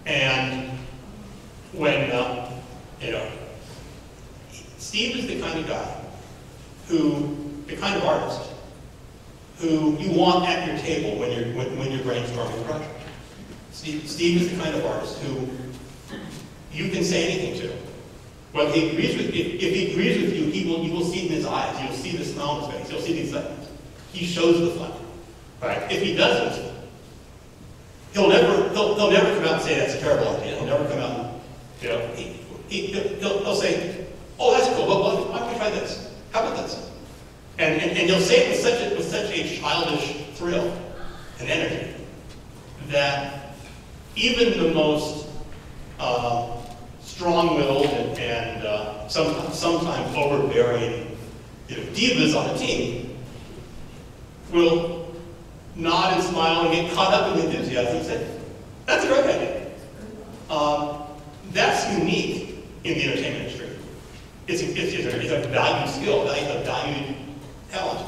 and when, uh, you know, Steve is the kind of guy who, the kind of artist who you want at your table when you're, when, when you're brainstorming a project. Steve, Steve is the kind of artist who you can say anything to. Whether he agrees with, if, if he agrees with you, he will, you will see it in his eyes. You'll see the smile on his face. You'll see the excitement. He shows the fun. Right? If he doesn't, he'll never, he'll, he'll never come out and say that's a terrible idea. He'll never come out and, you know, he, he, he'll, he'll, say, oh, that's cool, well, why don't we try this? How about this? And, and, and he'll say it with such, a, with such a childish thrill and energy that even the most uh, strong-willed and, and uh, sometimes, sometimes overbearing you know, divas on a team will nod and smile and get caught up in the enthusiasm and say, that's a great idea. Um, that's unique in the entertainment industry. It's it's, it's, a, it's valued skill, a valued talent.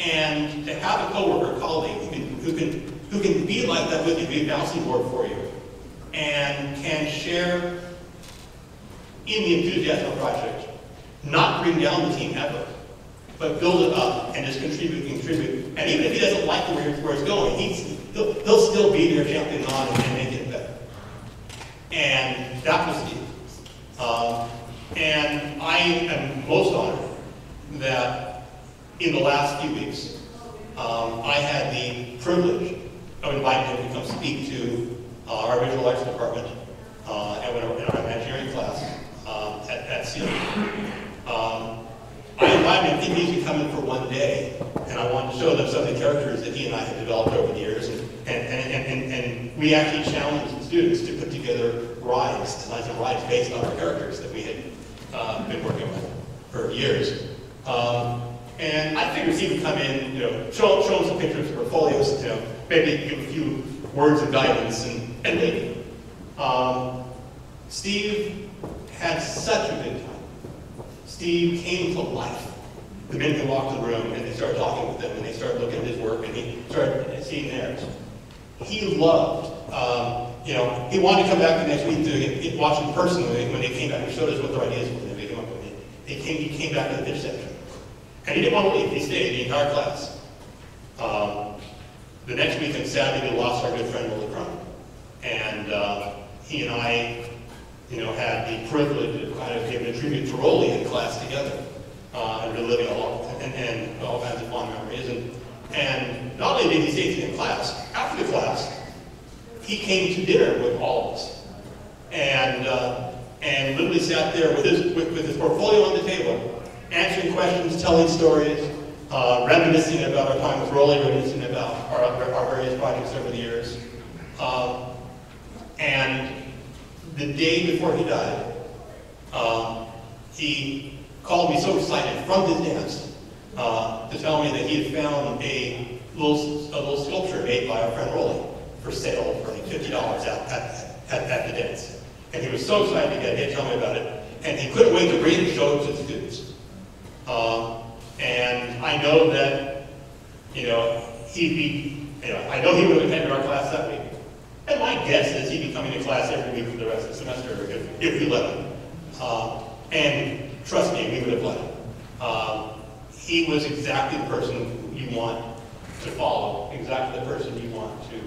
And to have a coworker, colleague, who can, who can, who can be like that with you, be a bouncing board for you, and can share in the enthusiasm of project, not bring down the team ever, but build it up and just contribute, contribute. And even if he doesn't like where, where it's going, he's, he'll, he'll still be there championing on and, and make it better. And that was Steve. Um, and I am most honored that in the last few weeks, um, I had the privilege of inviting him to come speak to uh, our visual arts department uh, and in our Imagineering class um, at, at CIL. Um, I invited him come in for one day, and I wanted to show them some of the characters that he and I had developed over the years. And, and, and, and, and we actually challenged the students to put together rides, designs of rides based on our characters that we had uh, been working with for years. Um, and I figured Steve would come in, you know, show, show him some pictures, portfolios, you know, maybe give a few words of guidance and, and. Um, Steve had such a good time. Steve came to life. The men who walked in the room and they started talking with him and they started looking at his work and he started seeing theirs. He loved, um, you know, he wanted to come back the next week to watch them personally when they came back and showed us what their ideas were. And they came up with it. He came, he came back to the pitch section. And he didn't want to leave. He stayed the entire class. Um, the next weekend, sadly, we lost our good friend Rolly Crump. And uh, he and I you know, had the privilege of kind of giving a tribute to Rolly in class together uh, and reliving all, and, and all kinds of fond memories. And, and not only did he stay in class, after the class, he came to dinner with all of us. And, uh, and literally sat there with his, with, with his portfolio on the table, answering questions, telling stories, uh, reminiscing about our time with Rolly, reminiscing about our, our various projects over the years. Um, and the day before he died, um, he called me so excited from his dance uh, to tell me that he had found a little, a little sculpture made by our friend Rolly for sale for like $50 at, at, at, the dance. And he was so excited to get it, tell me about it. And he couldn't wait to bring and show it to the students. Um, and I know that, you know, he'd be, you know, I know he would have attended our class that week. And my guess is he'd be coming to class every week for the rest of the semester if, if we let him. Uh, and trust me, we would have let him. Uh, he was exactly the person you want to follow, exactly the person you want to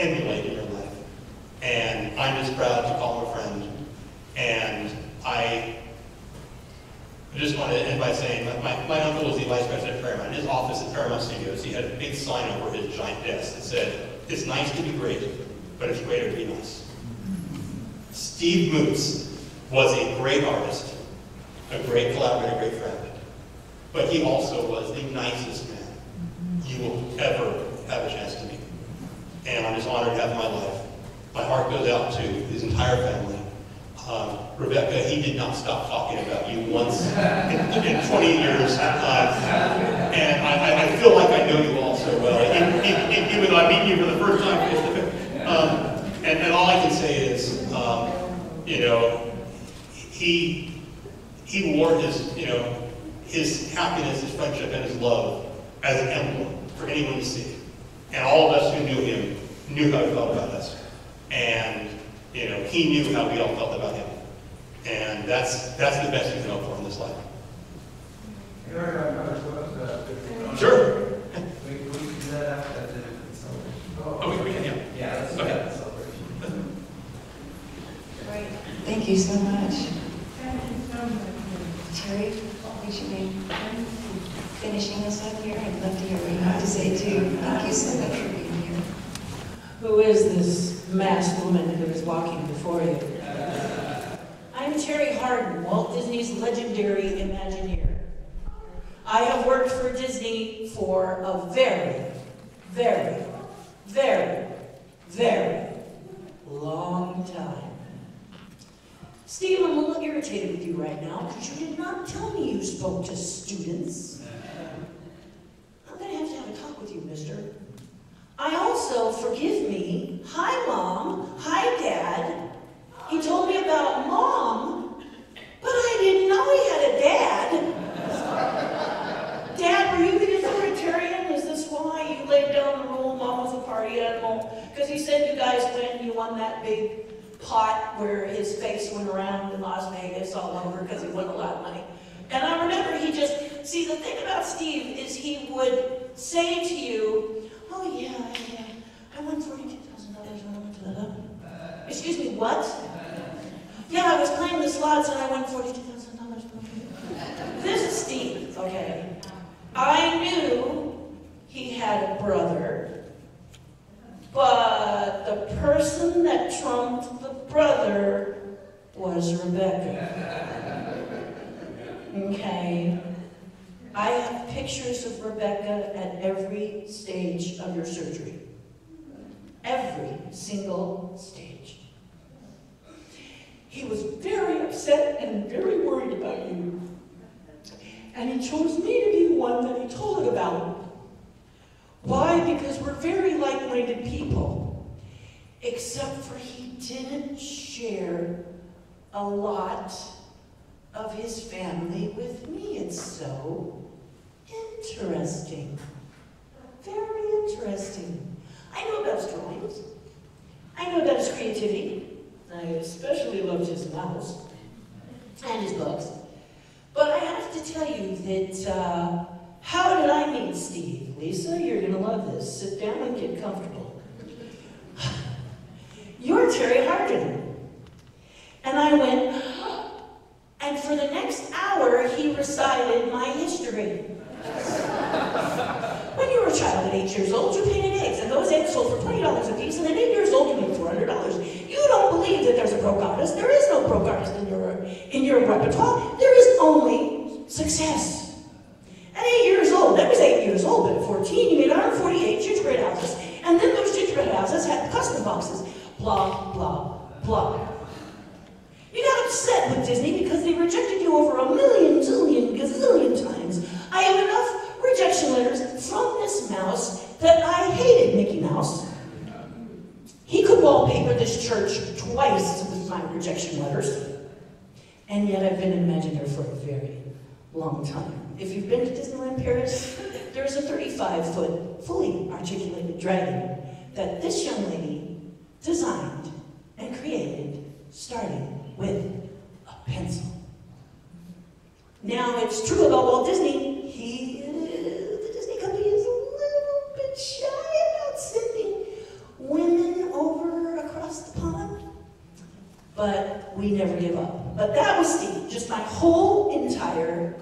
emulate in your life. And I'm just proud to call him a friend. And I just want to end by saying my, my, my uncle was the vice president of Paramount. In his office at Paramount Studios, he had a big sign over his giant desk that said, it's nice to be great, but it's greater to be nice. Steve Mutz was a great artist, a great collaborator, a great friend. but he also was the nicest man you will ever have a chance to meet. And I'm just honored to have him in my life. My heart goes out to his entire family. Um, Rebecca, he did not stop talking about you once in, in 20 years. Uh, and I, I- feel like I know you all so well, even, even- even though I meet you for the first time face to face. Um, And, and all I can say is, um, you know, he, he wore his, you know, his happiness, his friendship, and his love as an emblem for anyone to see. And all of us who knew him knew how he felt about us. And, you know, he knew how we all felt about him. And that's, that's the best you can hope for in this life. Sure. We, we can do that after the celebration. Oh, we, we can, yeah. Yeah, let's do Okay. that celebration. Great. Thank you so much. Terry, we should be finishing us up here. I'd love to hear what you have to say too. Thank you so much for being here. Who is this masked woman who is walking before you? I'm Terri Hardin, Walt Disney's legendary Imagineer. I have worked for Disney for a very, very, very, very long time. Steve, I'm a little irritated with you right now because you did not tell me you spoke to students. I'm going to have to have a talk with you, mister. I also, forgive me, hi mom, hi dad. He told me about mom, but I didn't know he had a dad. Dad, were you the authoritarian? Is this why you laid down the rule mom was a party animal? Because he said you guys win, you won that big pot where his face went around in Las Vegas all over because he won a lot of money. And I remember he just, see the thing about Steve is he would say to you, oh yeah, yeah, I won $42,000 when I went to that oven. Excuse me, what? Yeah, I was playing the slots and I won $42,000. This is Steve, okay? I knew he had a brother, but the person that trumped the brother was Rebecca. Okay? I have pictures of Rebecca at every stage of your surgery. Every single stage. He was very upset and very worried about you. And he chose me to be the one that he told it about. Why? Because we're very like-minded people. Except for he didn't share a lot of his family with me. It's so interesting. Very interesting. I know about his drawings. I know about his creativity. I especially loved his novels and his books. But I have to tell you that, uh, how did I meet Steve? Lisa, you're gonna love this. Sit down and get comfortable. You're Terri Hardin. And I went, and for the next hour, he recited my history. When you were a child at eight years old, you painted eggs, and those eggs sold for $20 a piece, and at eight years old, you made $400. You don't believe that there's a broke artist. There is no broke artist in your, in your repertoire. There is only success. At eight years old, that was eight years old, but at 14, you made 148 gingerbread houses, and then those gingerbread houses had custom boxes. Blah, blah, blah. You got upset with Disney because they rejected you over a million, zillion, gazillion times. I have enough rejection letters from this mouse that I hated Mickey Mouse. He could wallpaper this church twice with my rejection letters. And yet I've been an Imagineer for a very long time. If you've been to Disneyland Paris, there's a 35-foot, fully articulated dragon that this young lady designed and created, starting with a pencil. Now, it's true about Walt Disney. He, uh, the Disney company is a little bit shy about sending women over across the pond. But we never give up. But that was Steve, just my whole entire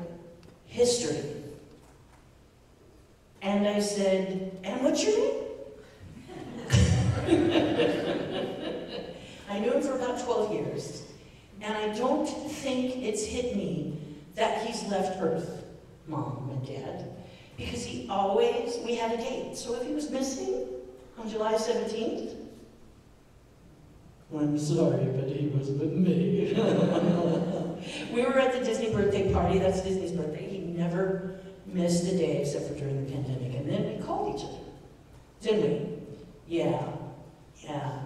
history. And I said, and what's your name? I knew him for about 12 years. And I don't think it's hit me that he's left Earth. mom and dad because he always, we had a date. So if he was missing on July 17th, I'm sorry, but he was with me. we were at the Disney birthday party. That's Disney's birthday. He never missed a day except for during the pandemic. And then we called each other. Didn't we? Yeah. Yeah.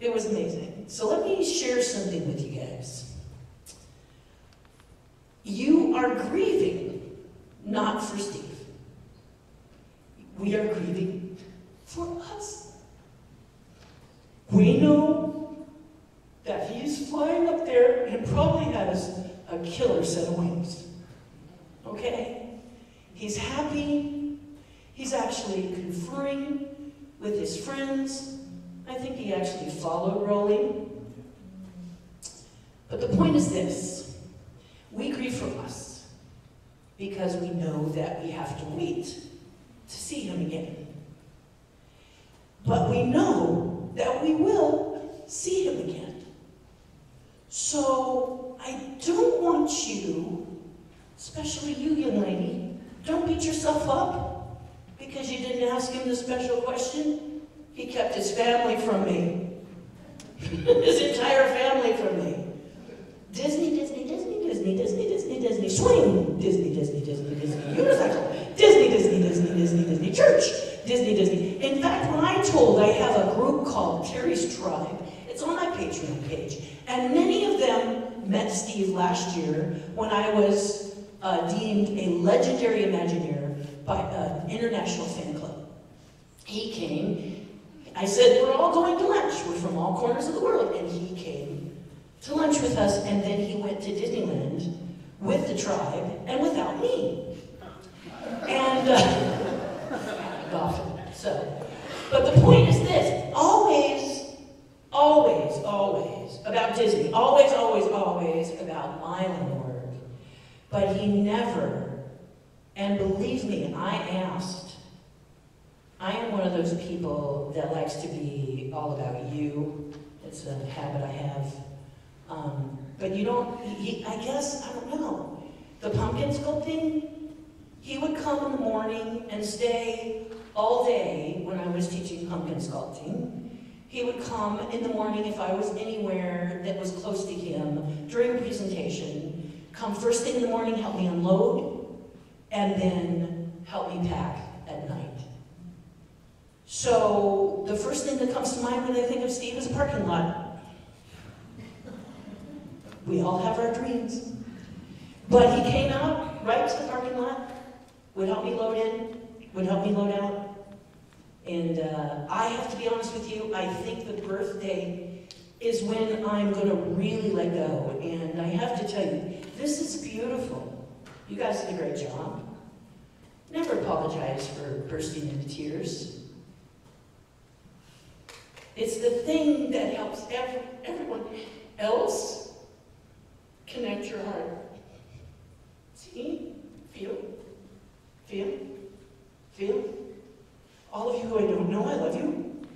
It was amazing. So let me share something with you guys. You are grieving not for Steve. We are grieving for us. We know that he's flying up there and probably has a killer set of wings. Okay? He's happy. He's actually conferring with his friends. I think he actually followed Rolling. But the point is this we grieve for us because we know that we have to wait to see him again. But we know that we will see him again. So I don't want you, especially you, young lady, don't beat yourself up because you didn't ask him the special question. He kept his family from me. his entire family from me. Disney, Disney, Disney, Disney, Disney, Disney, Disney, swing, Disney, Disney, Disney, Disney, unicycle, Disney, Disney, Disney, Disney, Disney, church, Disney, Disney. In fact, when I told I have a group called Terri's Tribe, it's on my Patreon page, and many of them met Steve last year when I was uh, deemed a legendary Imagineer by an international fan club. He came, I said, we're all going to lunch. We're from all corners of the world. And he came to lunch with us, and then he went to Disneyland with the tribe and without me. And, uh, so. But the point is this always, always, always about Disney, always, always, always about my work. But he never, and believe me, I asked, I am one of those people that likes to be all about you. It's a habit I have. Um, but you don't, he, I guess, I don't know. The pumpkin sculpting, he would come in the morning and stay all day when I was teaching pumpkin sculpting. He would come in the morning if I was anywhere that was close to him during presentation, come first thing in the morning, help me unload, and then help me pack. So the first thing that comes to mind when I think of Steve is a parking lot. We all have our dreams. But he came out right to the parking lot, would help me load in, would help me load out. And uh, I have to be honest with you, I think the birthday is when I'm going to really let go. And I have to tell you, this is beautiful. You guys did a great job. Never apologize for bursting into tears. It's the thing that helps every, everyone else connect your heart. See? Feel? Feel? Feel? All of you who I don't know, I love you.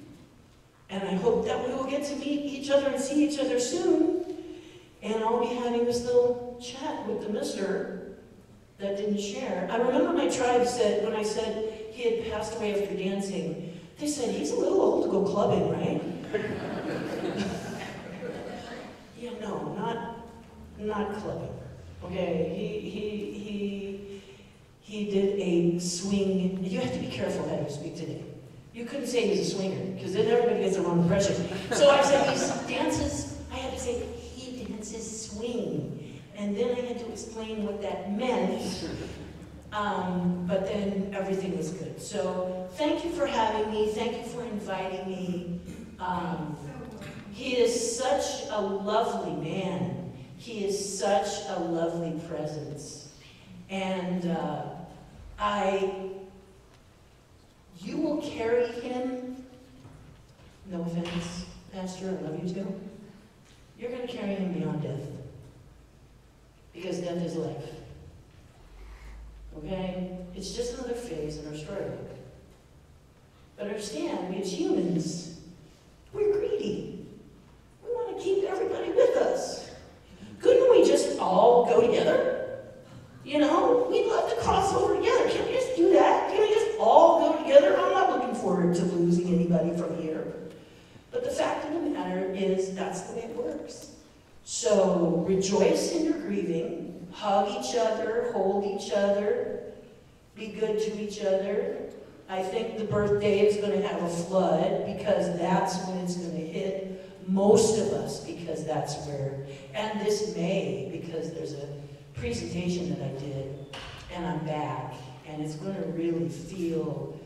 And I hope that we will get to meet each other and see each other soon. And I'll be having this little chat with the mister that didn't share. I remember my tribe said, when I said he had passed away after dancing, they said, he's a little old to go clubbing, right? yeah, no, not, not clubbing. Okay, he, he, he, he did a swing. You have to be careful how you speak today. You couldn't say he's a swinger, because then everybody gets the wrong impression. So I said he dances, I had to say he dances swing. And then I had to explain what that meant. Um, but then everything was good. So thank you for having me. Thank you for inviting me. Um, he is such a lovely man. He is such a lovely presence. And uh, I, you will carry him, no offense, Pastor, I love you too. You're going to carry him beyond death. Because death is life. Okay? It's just another phase in our story. But understand, we as humans, we're greedy. We want to keep everybody with us. Couldn't we just all go together? You know, we'd love to cross over together. Can't we just do that? Can't we just all go together? I'm not looking forward to losing anybody from here. But the fact of the matter is, that's the way it works. So rejoice in your grieving, hug each other, hold each other, be good to each other. I think the birthday is going to have a flood because that's when it's going to hit most of us because that's where, and this May because there's a presentation that I did and I'm back and it's going to really feel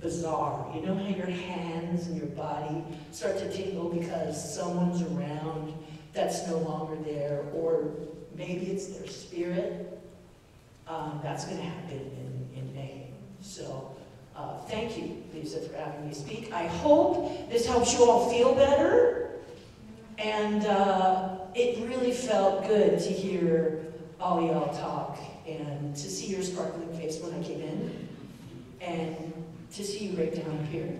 bizarre. You know how your hands and your body start to tingle because someone's around that's no longer there or Maybe it's their spirit. Um, that's going to happen in, in May. So uh, thank you, Lisa, for having me speak. I hope this helps you all feel better. And uh, it really felt good to hear all y'all talk and to see your sparkling face when I came in and to see you right down here.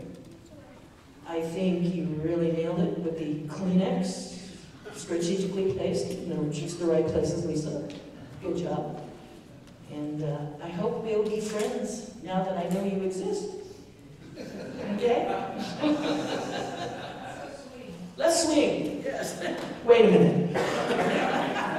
I think you really nailed it with the Kleenex strategically placed, you know, choose the right places, Lisa. Good job. And uh, I hope we'll be friends now that I know you exist. Okay? Let's swing. Yes. Wait a minute.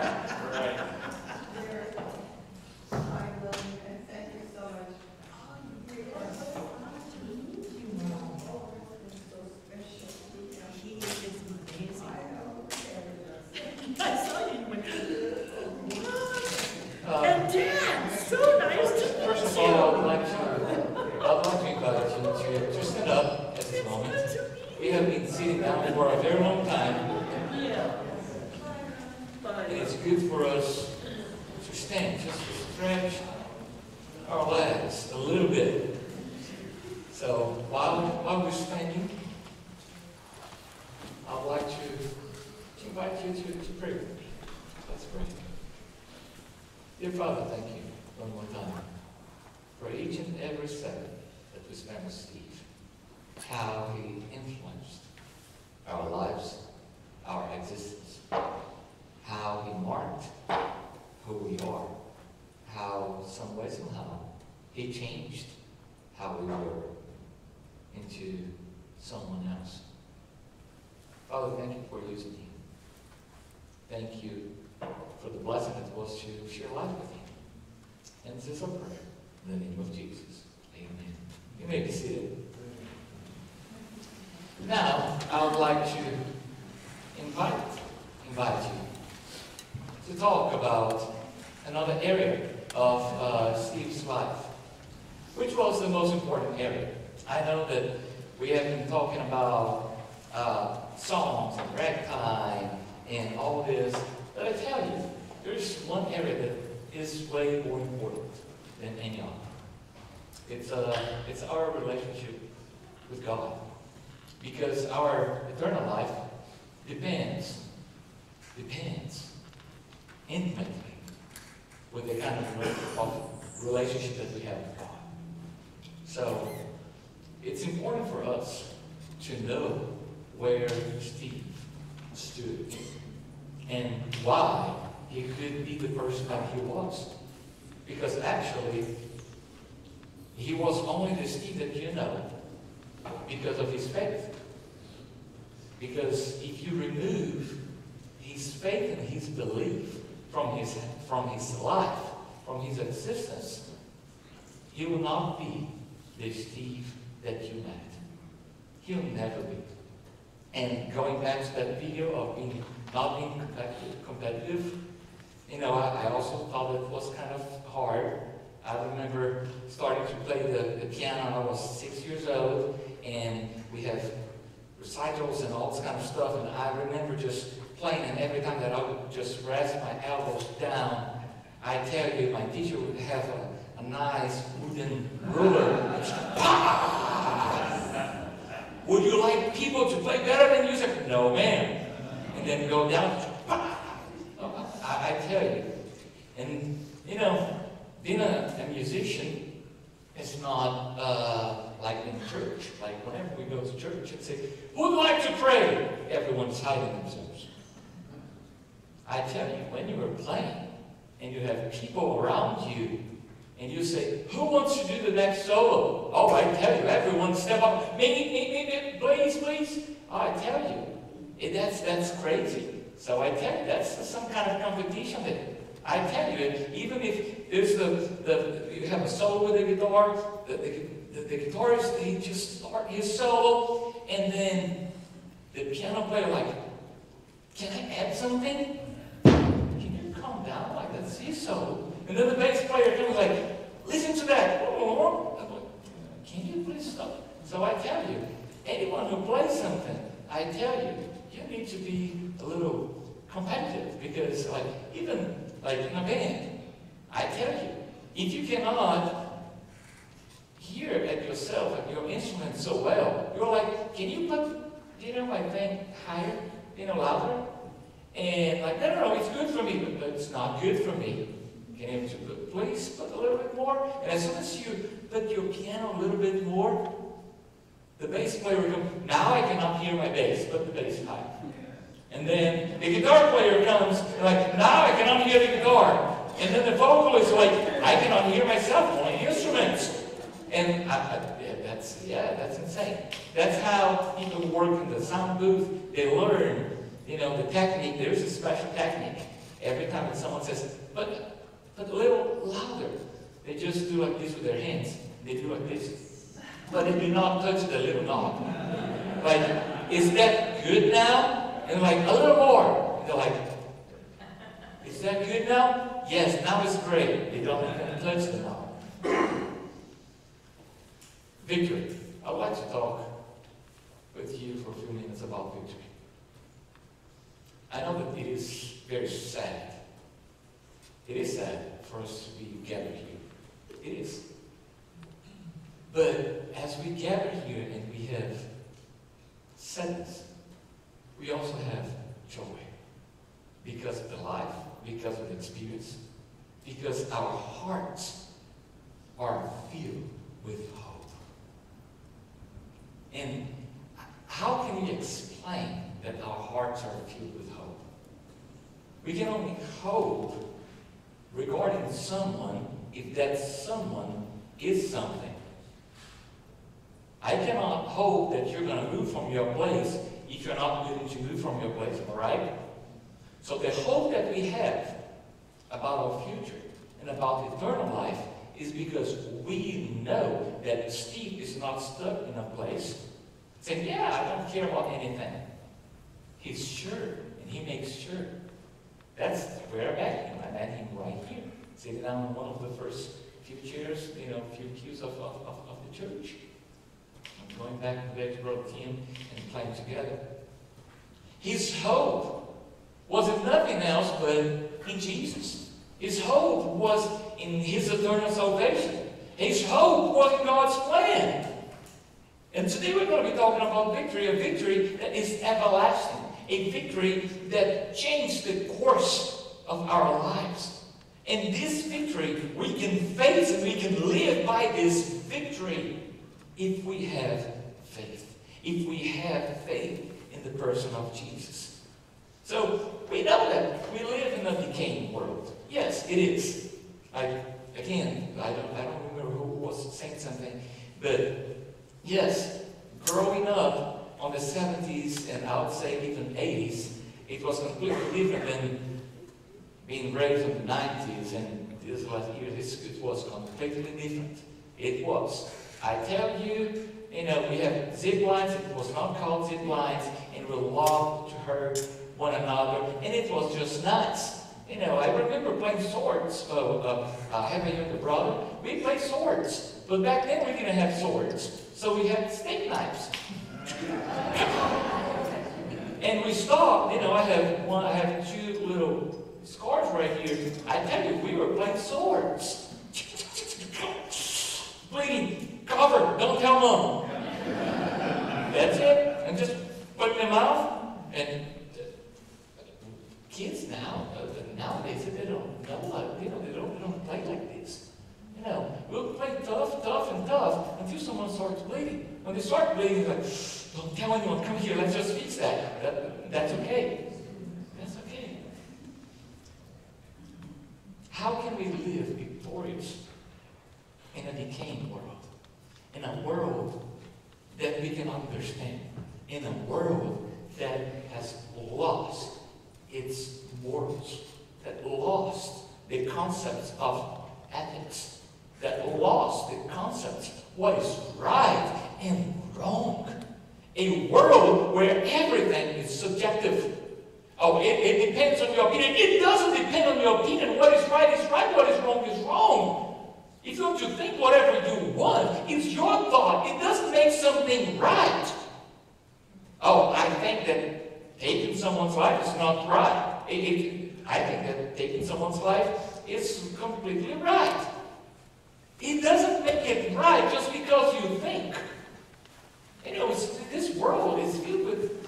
so much about you guys. You, you just stood up at this moment. We have been sitting down for a very long time. And it's good for us guitar, the, the, the, the guitarist, he just start his solo, and then the piano player like, can I add something? Can you calm down? Like, that's his solo. And then the bass player comes like, listen to that. I'm like, can you please stop? So I tell you, anyone who plays something, I tell you, you need to be a little competitive because like even like in a band, I tell you, if you cannot hear at yourself at your instrument so well, you're like, can you put you know my thing higher, you know, louder? And like, no, no, no, it's good for me, but, it's not good for me. Can you put, please put a little bit more? And as soon as you put your piano a little bit more, the bass player will come, now I cannot hear my bass, put the bass high. And then the guitar player comes, like, now I cannot hear the guitar. And then the vocalist is like, I cannot hear myself playing instruments. And I, I, yeah, that's, yeah, that's insane. That's how people work in the sound booth. They learn, you know, the technique. There's a special technique. Every time that someone says, but, but a little louder, they just do like this with their hands. They do like this. But they do not touch the little knob. Like, is that good now? And like, a little more. And they're like, is that good now? Yes, now it's great. They don't even touch the knob. Victory. I would like to talk with you for a few minutes about victory. I know that it is very sad. It is sad for us to be gathered here. It is. But as we gather here and we have sadness, we also have joy because of the life, because of the experience, because our hearts are filled with hope. And how can we explain that our hearts are filled with hope? We can only hope regarding someone if that someone is something. I cannot hope that you're going to move from your place if you're not willing to move from your place, all right? So the hope that we have about our future and about eternal life is because we know that Steve is not stuck in a place saying, yeah, I don't care about anything. He's sure, and he makes sure. That's where I met him. I met him right here, sitting down on one of the first few chairs, you know, few pews of, of, of, the church. I'm going back to the Brother Tim and playing together. His hope was in nothing else but in Jesus. His hope was in his eternal salvation. His hope was in God's plan. And today we're going to be talking about victory, a victory that is everlasting, a victory that changed the course of our lives. And this victory, we can face and we can live by this victory if we have faith. If we have faith in the person of Jesus. So we know that we live in a decaying world. Yes, it is. I, again, I don't, I don't remember who was saying something, but yes, growing up on the 70s and I would say even 80s, it was completely different than being raised in the 90s and this last year, it was completely different. It was. I tell you, you know, we have zip lines, it was not called zip lines, and we loved to hurt one another, and it was just nuts. You know, I remember playing swords. Uh, uh, I have a younger brother. We played swords, but back then we didn't have swords, so we had steak knives. and we stopped. You know, I have one. I have two little scars right here. I tell you, we were playing swords. Bleeding, cover. Don't tell mom. That's it. And just put in the mouth and kids now, nowadays, they don't know like, you know, they don't, they don't play like this. You know, we'll play tough, tough, and tough until someone starts bleeding. When they start bleeding, it's like, don't tell anyone, come here, let's just fix that. that that's okay. That's okay. How can we live victorious in a decaying world? In a world that we can understand? In a world that has lost its morals, that lost the concepts of ethics, that lost the concepts what is right and wrong. A world where everything is subjective. Oh, it, it depends on your opinion. It doesn't depend on your opinion. What is right is right, what is wrong is wrong. If you to think whatever you want, it's your thought. It doesn't make something right. Oh, I think that taking someone's life is not right. It, it, I think that taking someone's life is completely right. It doesn't make it right just because you think. You know, this world is filled with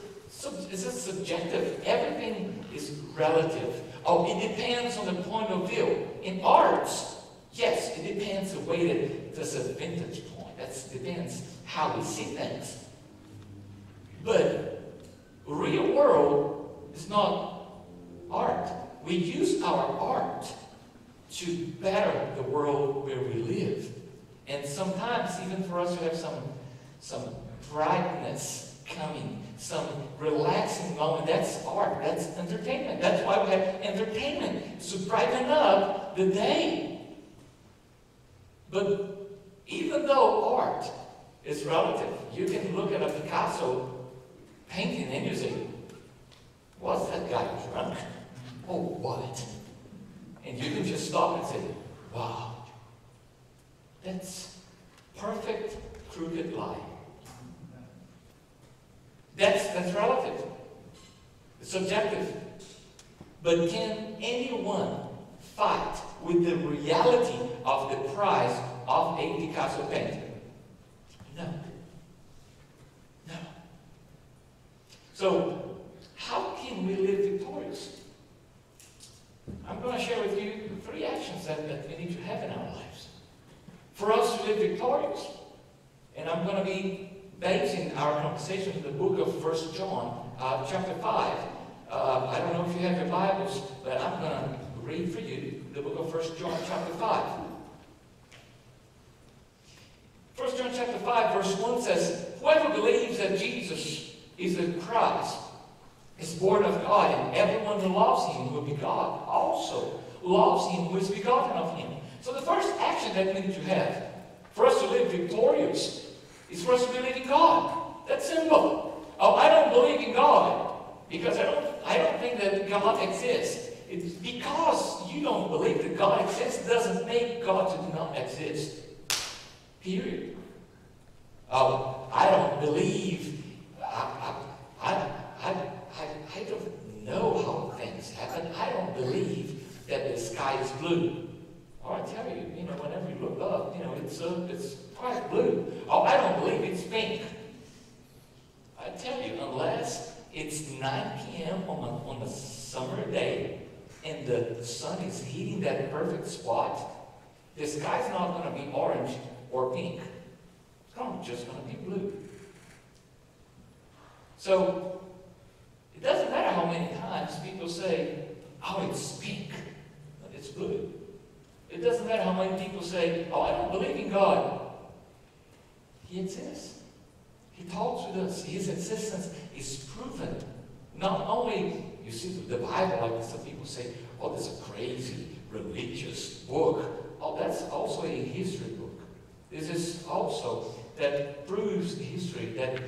it's just subjective. Everything is relative. Oh, it depends on the point of view. In arts, yes, it depends the way that there's a vintage point. That depends how we see things. But real world is not art. We use our art to better the world where we live. And sometimes even for us to have some, some brightness coming, some relaxing moment, that's art, that's entertainment. That's why we have entertainment, to brighten up the day. But even though art is relative, you can look at a Picasso painting and you say, was that guy drunk? Oh, what? And you can just stop and say, wow, that's perfect crooked lie. That's, that's relative. It's subjective. But can anyone fight with the reality of the price of a Picasso painting? No. No. So, how can we live victorious? I'm going to share with you three actions that, that we need to have in our lives. For us to live victorious, and I'm going to be basing our conversation in the book of First John, uh, chapter 5. Uh, I don't know if you have your Bibles, but I'm going to read for you the book of First John, chapter 5. First John chapter 5, verse 1 says, Whoever believes that Jesus is the Christ is born of God, and everyone who loves him will be God also loves him who is begotten of him. So the first action that we need to have for us to live victorious is for us to believe in God. That's simple. Oh, I don't believe in God because I don't, I don't think that God exists. It's because you don't believe that God exists doesn't make God to not exist. Period. Oh, I don't believe. I, I, I, I, I, I don't know how things happen. I don't believe that the sky is blue. Oh, I tell you, you know, whenever you look up, you know, it's uh, it's quite blue. Oh, I don't believe it's pink. I tell you, unless it's 9 p.m. on a, on a summer day and the sun is hitting that perfect spot, the sky's not going to be orange or pink. It's just going to be blue. So, doesn't matter how many times people say, oh, it's pink, but it's good. It doesn't matter how many people say, oh, I don't believe in God. He exists. He talks with us. His existence is proven. Not only, you see, the Bible, like some people say, oh, this is a crazy religious book. Oh, that's also a history book. This is also that proves history, that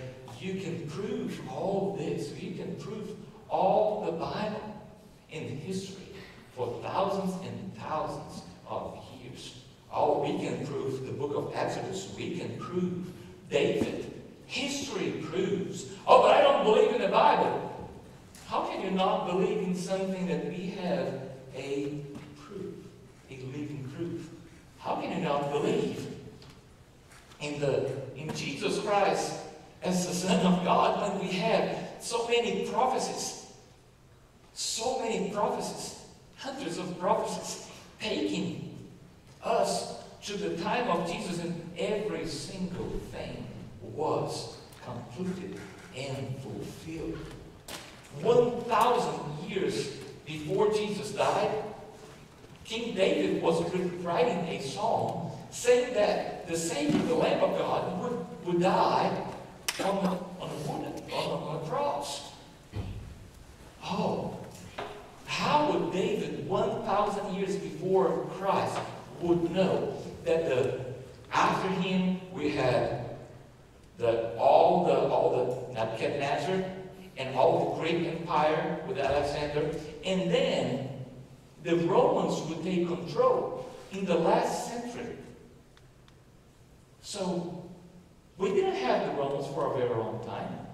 you can prove all this. You can prove all the Bible in history for thousands and thousands of years. Oh, we can prove the book of Exodus. We can prove David. History proves. Oh, but I don't believe in the Bible. How can you not believe in something that we have a proof, a living proof? How can you not believe in the in Jesus Christ as the Son of God when we have so many prophecies, so many prophecies, hundreds of prophecies, taking us to the time of Jesus, and every single thing was completed and fulfilled. 1,000 years before Jesus died, King David was writing a song saying that the Savior, the Lamb of God, would, would die on the, on the wood, on, on the cross. Oh, how would David 1,000 years before Christ would know that the, after him we had the, all the all the Nebuchadnezzar and all the great Empire with Alexander, and then the Romans would take control in the last century. So we didn't have the Romans for a very long time.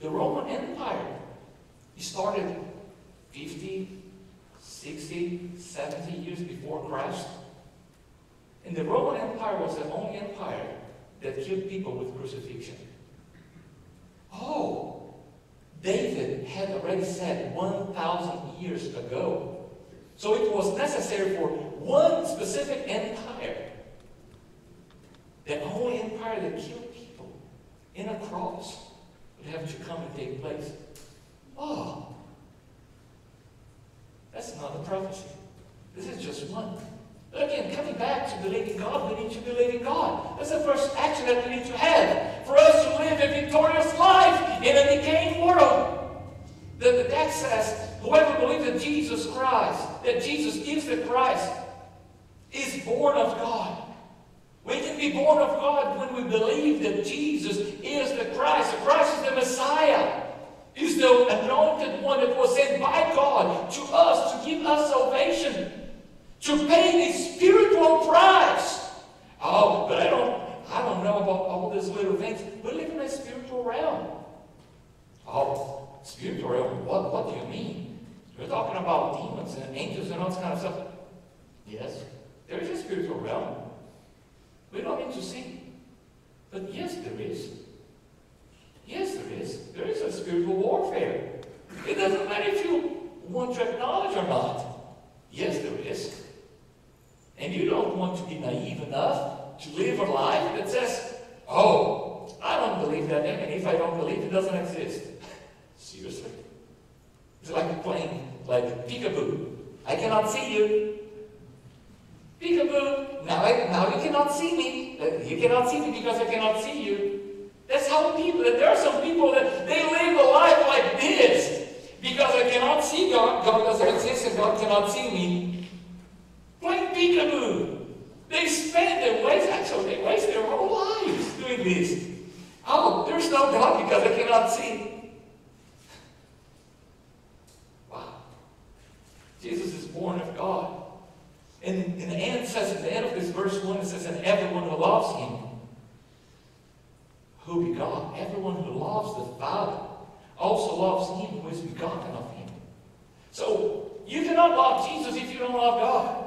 The Roman Empire started 50, 60, 70 years before Christ. And the Roman Empire was the only empire that killed people with crucifixion. Oh, David had already said 1,000 years ago. So it was necessary for one specific empire, the only empire that killed people in a cross, would have to come and take place. Oh, that's not a prophecy. This is just one. Again, coming back to believing God, we need to believe in God. That's the first action that we need to have for us to live a victorious life in a decaying world. The, the text says, whoever believes in Jesus Christ, that Jesus is the Christ, is born of God. We can be born of God when we believe that Jesus is the Christ. The Christ is the Messiah. He's the anointed one that was sent by God to us to give us salvation to pay the spiritual price. Oh, but I don't, I don't know about all these little things. We live in a spiritual realm. Oh, spiritual realm? What, what do you mean? You're talking about demons and angels and all this kind of stuff. Yes, there is a spiritual realm. We don't need to see. But yes, there is. Yes, there is. There is a spiritual warfare. It doesn't matter if you want to acknowledge or not. Yes, there is. And you don't want to be naive enough to live a life that says, oh, I don't believe that, and if I don't believe it doesn't exist. Seriously. It's like playing like peekaboo. I cannot see you. Peekaboo. Now, now you cannot see me. Uh, You cannot see me because I cannot see you. That's how people, there are some people that they live a life like this because I cannot see God, God doesn't exist and God cannot see me. Playing peekaboo. They spend their waste, actually they waste their whole lives doing this. Oh, there's no God because I cannot see. Wow. Jesus is born of God. And in the end says, at the end of this verse 1, it says, and everyone who loves him, who begot, everyone who loves the Father, also loves him who is begotten of him. So, you cannot love Jesus if you don't love God.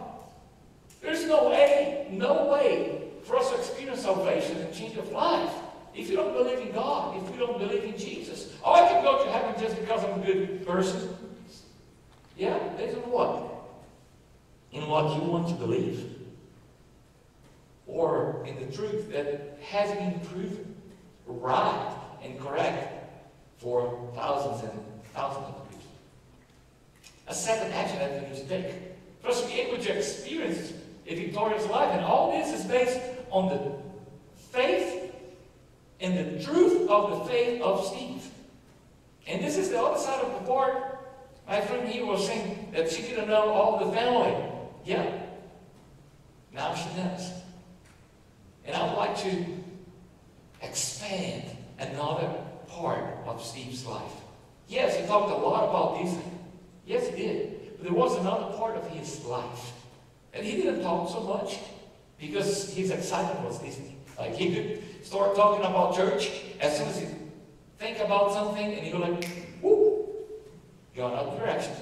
There's no way, no way for us to experience salvation and change of life if you don't believe in God, if you don't believe in Jesus. Oh, I can go to heaven just because I'm a good person. Yeah, based on what? In what you want to believe. Or in the truth that has been proven right and correct for thousands and thousands of years. A second action that we to take. To be able to experience a victorious life. And all this is based on the faith and the truth of the faith of Steve. And this is the other side of the part. My friend here was saying that she didn't know all the family. Yeah. Now she does. And I would like to expand another part of Steve's life. Yes, he talked a lot about these things. Yes, he did. But there was another part of his life. And he didn't talk so much because his excitement was Disney. Like he could start talking about church as soon as he think about something and he go like, whoo, go another direction.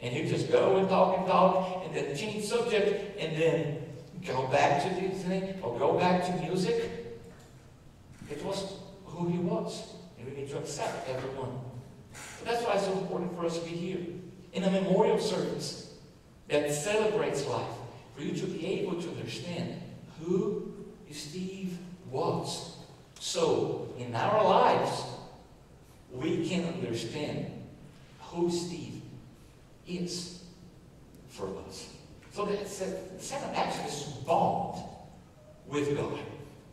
And he'd just go and talk and talk and then change subject and then go back to Disney or go back to music. It was who he was. And we need to accept everyone. That's why it's so important for us to be here in a memorial service that celebrates life. For you to be able to understand who Steve was. So, in our lives, we can understand who Steve is for us. So the second action is bond with God.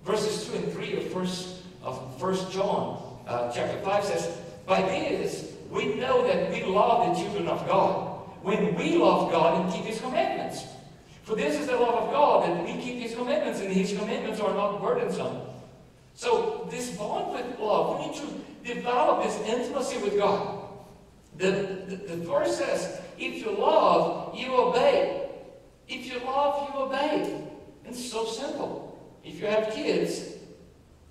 Verses 2 and 3 of first of First John uh, chapter 5 says, By this we know that we love the children of God when we love God and keep His commandments. For this is the love of God, that we keep His commandments, and His commandments are not burdensome. So, this bond with love, we need to develop this intimacy with God. The, the, the verse says, if you love, you obey. If you love, you obey. It's so simple. If you have kids,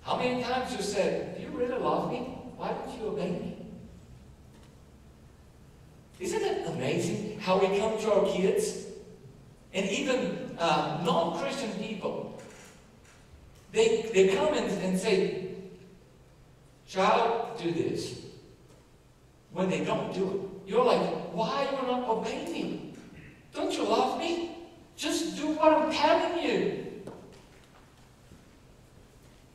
how many times you said, Do you really love me? Why don't you obey me? Isn't it amazing how we come to our kids? And even uh, non Christian people, they, they come and, and say, Child, do this. When they don't do it, you're like, Why are you not obeying me? Don't you love me? Just do what I'm telling you.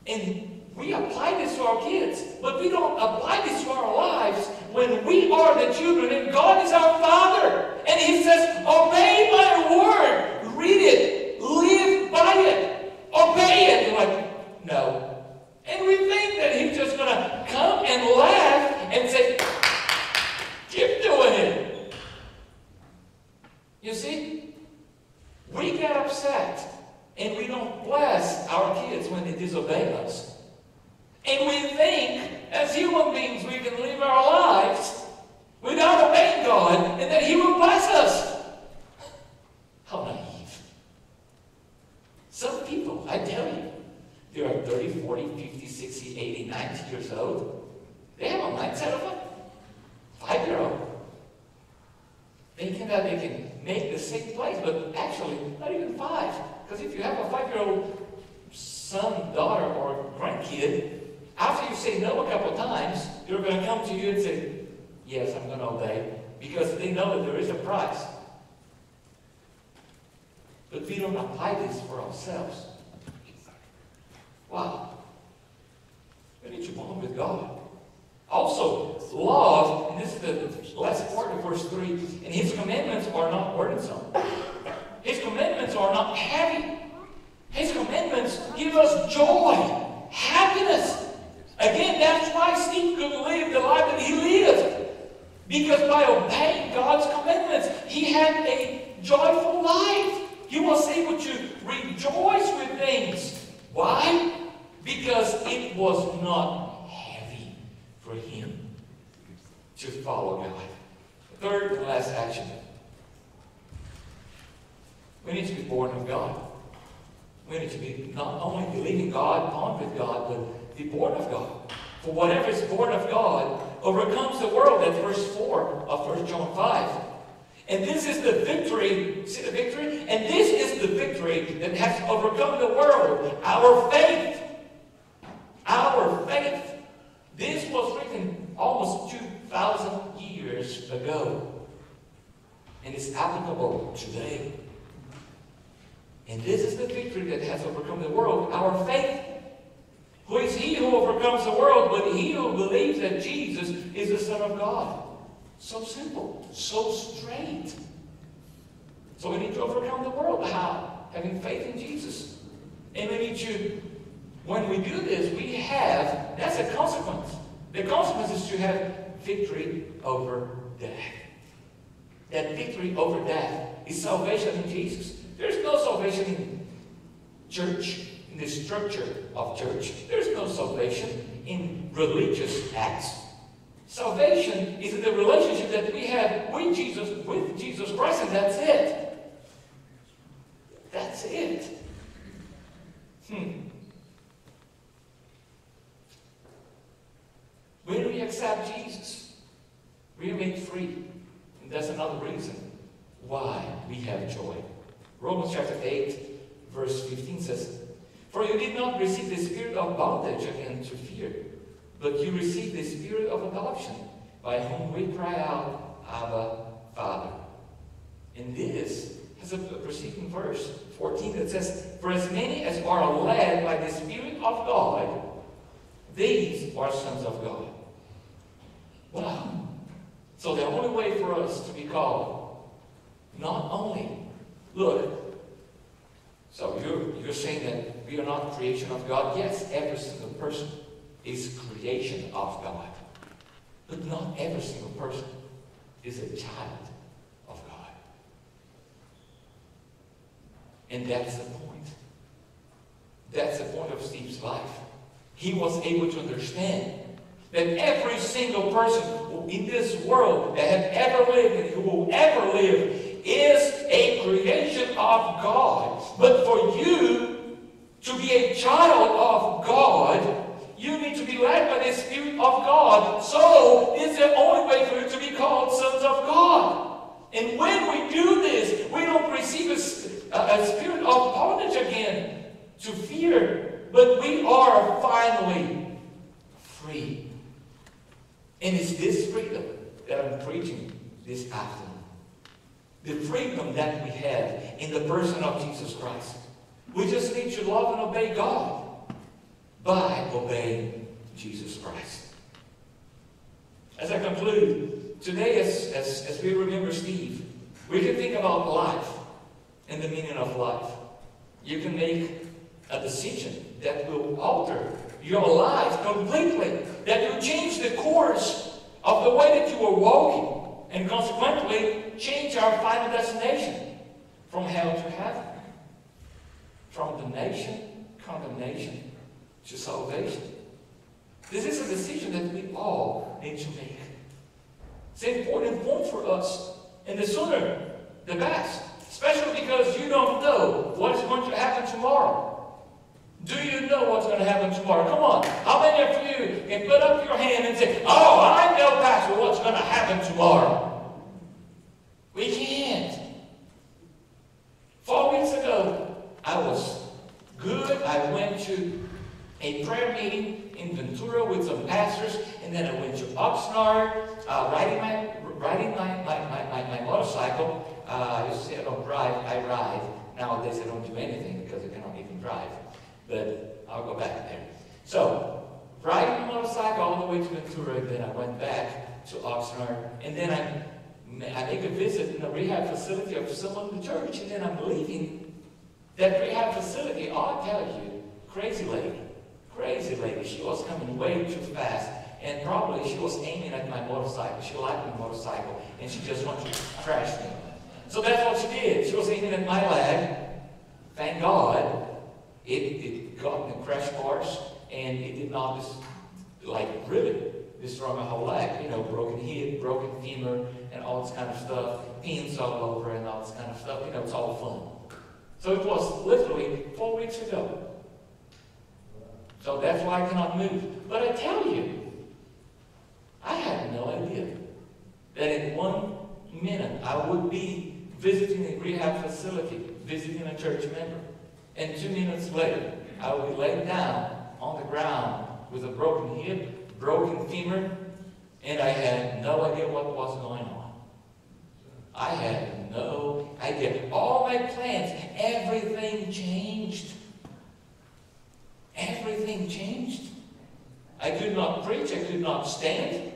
And we apply this to our kids, but we don't apply this to our lives when we are the children and God is our Father. And He says, Obey my word, read it, live by it, obey it. You're like, No. And we think that He's just going to come and laugh and say, Keep doing it. You see? We get upset and we don't bless our kids when they disobey us. And we think, as human beings, we can live our lives without obeying God and that He will bless us. How naive. Some people, I tell you, they are 30, 40, 50, 60, 80, 90 years old. They have a mindset of a five-year-old. Thinking that they can make the same place, but actually, not even five. Because if you have a five-year-old son, daughter, or grandkid, after you say no a couple times, they're going to come to you and say, Yes, I'm going to obey, because they know that there is a price. But we don't apply this for ourselves. Wow. We need to bond with God. Also, love, and this is the last part of verse 3, and his commandments are not burdensome. His commandments are not heavy. His commandments give us joy, happiness. Again, that's why Steve could live the life that he lived. Because by obeying God's commandments, he had a joyful life. He was able to rejoice with things. Why? Because it was not for him to follow God. Third and last action. We need to be born of God. We need to be not only believing God, bond with God, but be born of God. For whatever is born of God overcomes the world. That's verse 4 of 1 John 5. And this is the victory. See the victory? And this is the victory that has overcome the world. Our faith. Our faith. This was written almost 2,000 years ago. And it's applicable today. And this is the victory that has overcome the world. Our faith. Who is he who overcomes the world but he who believes that Jesus is the Son of God? So simple, so straight. So we need to overcome the world. How? Having faith in Jesus. And we need to, when we do this, we have, that's a consequence. The consequence is to have victory over death. That victory over death is salvation in Jesus. There's no salvation in church, in the structure of church. There's no salvation in religious acts. Salvation is in the relationship that we have with Jesus, with Jesus Christ, and that's it. That's it. Hmm. When we accept Jesus, we are made free. And that's another reason why we have joy. Romans chapter 8, verse 15 says, For you did not receive the spirit of bondage again to fear, but you received the spirit of adoption, by whom we cry out, Abba, Father. And this has a preceding verse, 14, that says, For as many as are led by the Spirit of God, these are sons of God. Wow. So the only way for us to be called, not only, look, so you're, you're saying that we are not creation of God? Yes, every single person is creation of God. But not every single person is a child of God. And that's the point. That's the point of Steve's life. He was able to understand that every single person in this world that has ever lived and who will ever live is a creation of God. But for you to be a child of God, you need to be led by the Spirit of God. So, is the only way for you to be called sons of God. And when we do this, we don't receive a, a, a spirit of bondage again to fear, but we are finally free. And it's this freedom that I'm preaching this afternoon. The freedom that we have in the person of Jesus Christ. We just need to love and obey God by obeying Jesus Christ. As I conclude, today as, as, as we remember Steve, we can think about life and the meaning of life. You can make a decision that will alter your life completely, that you change the course of the way that you are walking, and consequently change our final destination from hell to heaven, from damnation, condemnation to salvation. This is a decision that we all need to make. It's an important point for us, and the sooner, the best. Especially because you don't know what's going to happen tomorrow. Do you know what's going to happen tomorrow? Come on. How many of you can put up your hand and say, Oh, I know, Pastor, what's going to happen tomorrow? We can't. Four weeks ago, I was good. I went to a prayer meeting in Ventura with some pastors, and then I went to Oxnard, uh, riding my riding my, my, my, my, motorcycle. Uh, I I don't drive, I ride. Nowadays I don't do anything because I cannot even drive. But I'll go back there. So, riding the motorcycle all the way to Ventura, then I went back to Oxnard, and then I I make a visit in the rehab facility of someone in the church, and then I'm leaving that rehab facility. I'll tell you, crazy lady, crazy lady. She was coming way too fast, and probably she was aiming at my motorcycle. She liked my motorcycle, and she just wanted to crash me. So that's what she did. She was aiming at my leg. Thank God, it, it got in the crash course, and it did not just, like, really destroy my whole leg. You know, broken hip, broken femur, and all this kind of stuff, pins all over, and all this kind of stuff. You know, it's all fun. So it was literally four weeks ago. So that's why I cannot move. But I tell you, I had no idea that in one minute I would be visiting a rehab facility, visiting a church member. And two minutes later, I be laid down on the ground with a broken hip, broken femur, and I had no idea what was going on. I had no idea. All my plans, everything changed. Everything changed. I could not preach, I could not stand.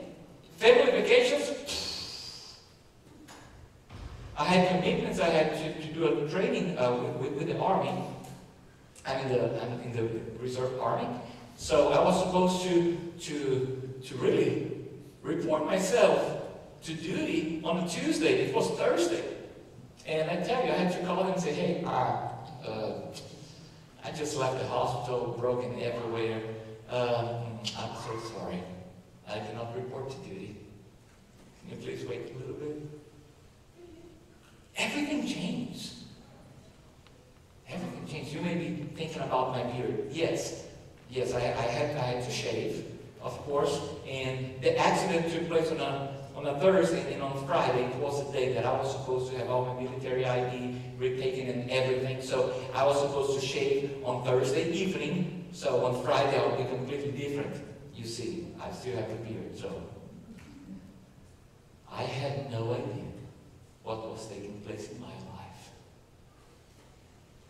Family vacations, I had commitments. I had to, to do a training uh, with, with, with, the Army. I'm in the, I'm in the Reserve Army. So I was supposed to, to, to really report myself to duty on a Tuesday. It was Thursday. And I tell you, I had to call them and say, hey, uh, uh, I just left the hospital, broken everywhere. Um, I'm so sorry. I cannot report to duty. Can you please wait a little bit? Everything changed. Everything changed. You may be thinking about my beard. Yes. Yes, I, I, had, I had to shave, of course. And the accident took place on a, on a Thursday, and on Friday, it was the day that I was supposed to have all my military ID retaken and everything. So I was supposed to shave on Thursday evening. So on Friday, I'll be completely different. You see, I still have a beard, so. I had no idea what was taking place in my life.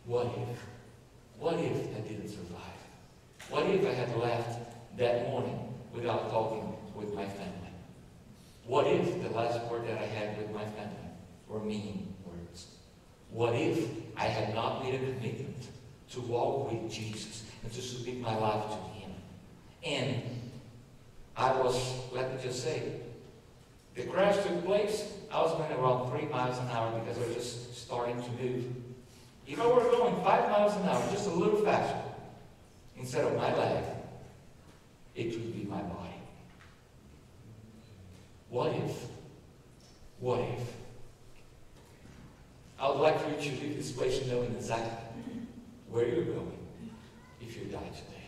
What if? What if I didn't survive? What if I had left that morning without talking with my family? What if the last word that I had with my family were mean words? What if I had not made a commitment to walk with Jesus and to submit my life to Him? And I was, let me just say, the crash took place. I was going around three miles an hour because I was just starting to move. If I were going five miles an hour, just a little faster, instead of my leg, it would be my body. What if? What if? I would like for you to leave this place knowing exactly where you're going if you die today.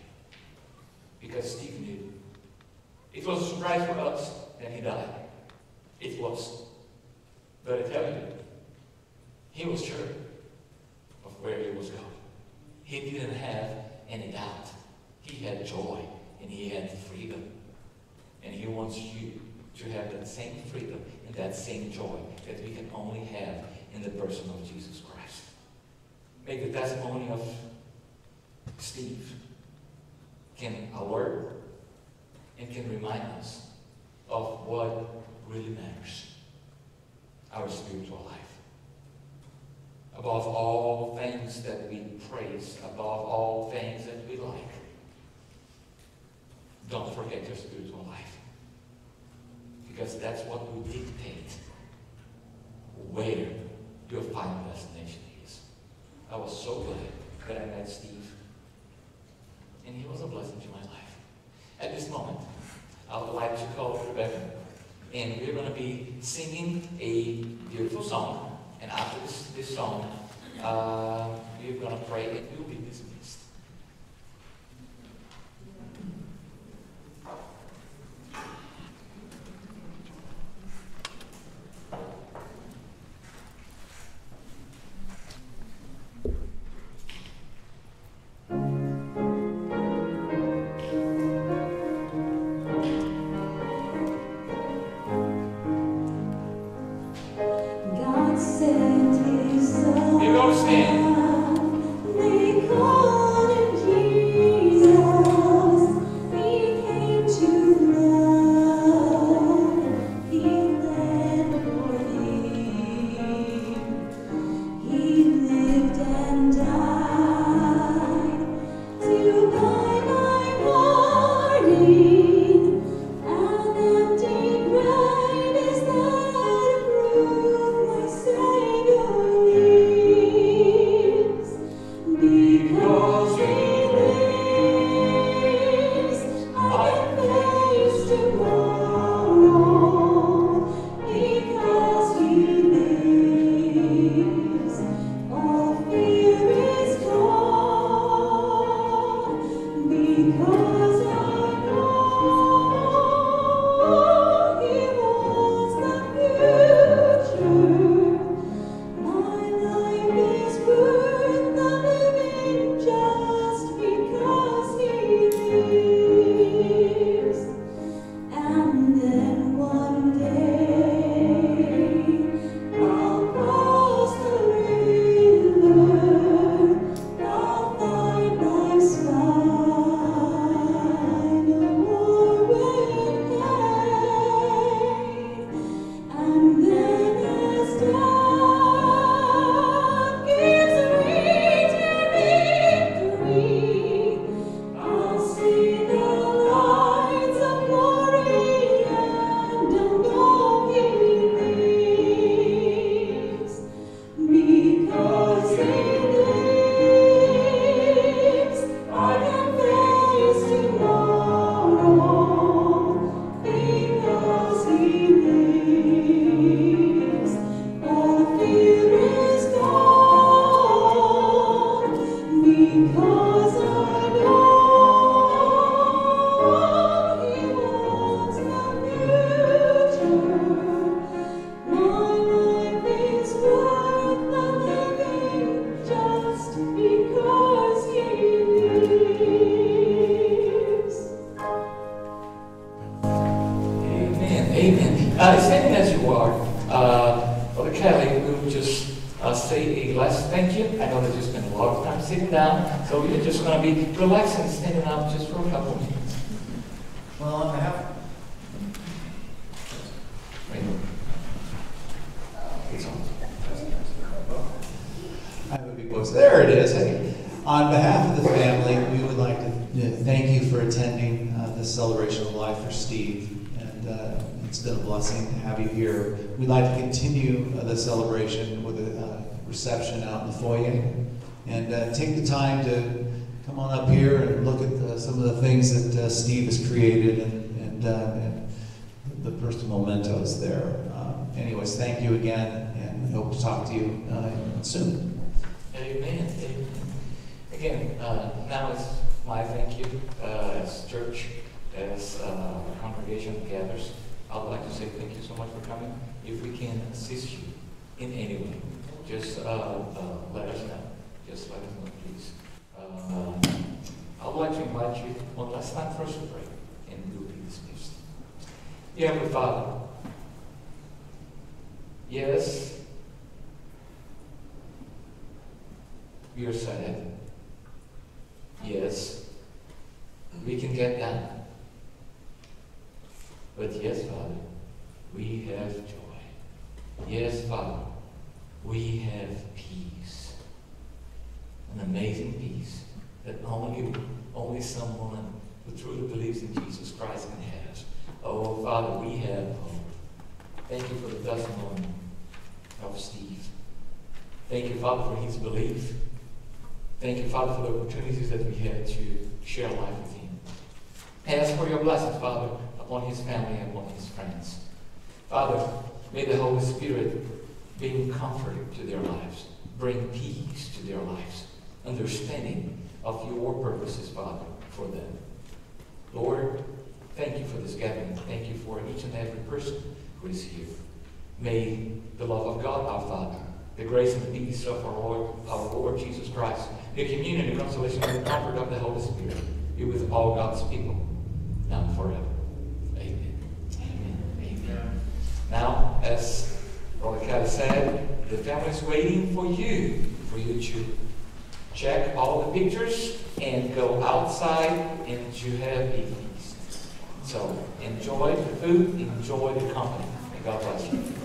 Because Steve knew. It was a surprise for us that he died. It was. But I tell you, he was sure where he was going. He didn't have any doubt. He had joy and he had freedom. And he wants you to have that same freedom and that same joy that we can only have in the person of Jesus Christ. Make the testimony of Steve can alert and can remind us of what really matters our spiritual life. Above all things that we praise, above all things that we like, don't forget your spiritual life. Because that's what will dictate where your final destination is. I was so glad that I met Steve. And he was a blessing to my life. At this moment, I would like to call Rebecca. And we're going to be singing a beautiful song. And after this, this song, uh, we're going to pray and we'll be dismissed. Family, we would like to thank you for attending uh, this celebration of life for Steve. And uh, it's been a blessing to have you here. We'd like to continue uh, the celebration with a uh, reception out in the foyer, and uh, take the time to come on up here and look at the, some of the things that uh, Steve has created and, and, and the personal mementos there. Um, anyways, thank you again, and hope to talk to you soon. Amen. Amen. Again, uh, now it's my thank you uh, as church, as uh, congregation gathers. I would like to say thank you so much for coming. If we can assist you in any way, just uh, uh, let us know. Just let us know, please. Uh, I would like to invite you one last time for us to pray, and we will be dismissed. Dear Heavenly Father, yes, we are sad. Yes, we can get that. But yes, Father, we have joy. Yes, Father, we have peace. An amazing peace that only, only someone who truly believes in Jesus Christ can have. Oh, Father, we have hope. Thank you for the testimony of Steve. Thank you, Father, for his belief. Thank you, Father, for the opportunities that we had to share life with him. Ask for your blessings, Father, upon his family and upon his friends. Father, may the Holy Spirit bring comfort to their lives, bring peace to their lives, understanding of your purposes, Father, for them. Lord, thank you for this gathering. Thank you for each and every person who is here. May the love of God, our Father, the grace and peace of our Lord, our Lord Jesus Christ, the communion and consolation and the comfort of the Holy Spirit be with all God's people, now forever. Amen. Amen. Amen. Now, as Brother Kelly said, the family is waiting for you, for you to check all the pictures and go outside and to have a feast. So enjoy the food, enjoy the company. And God bless you.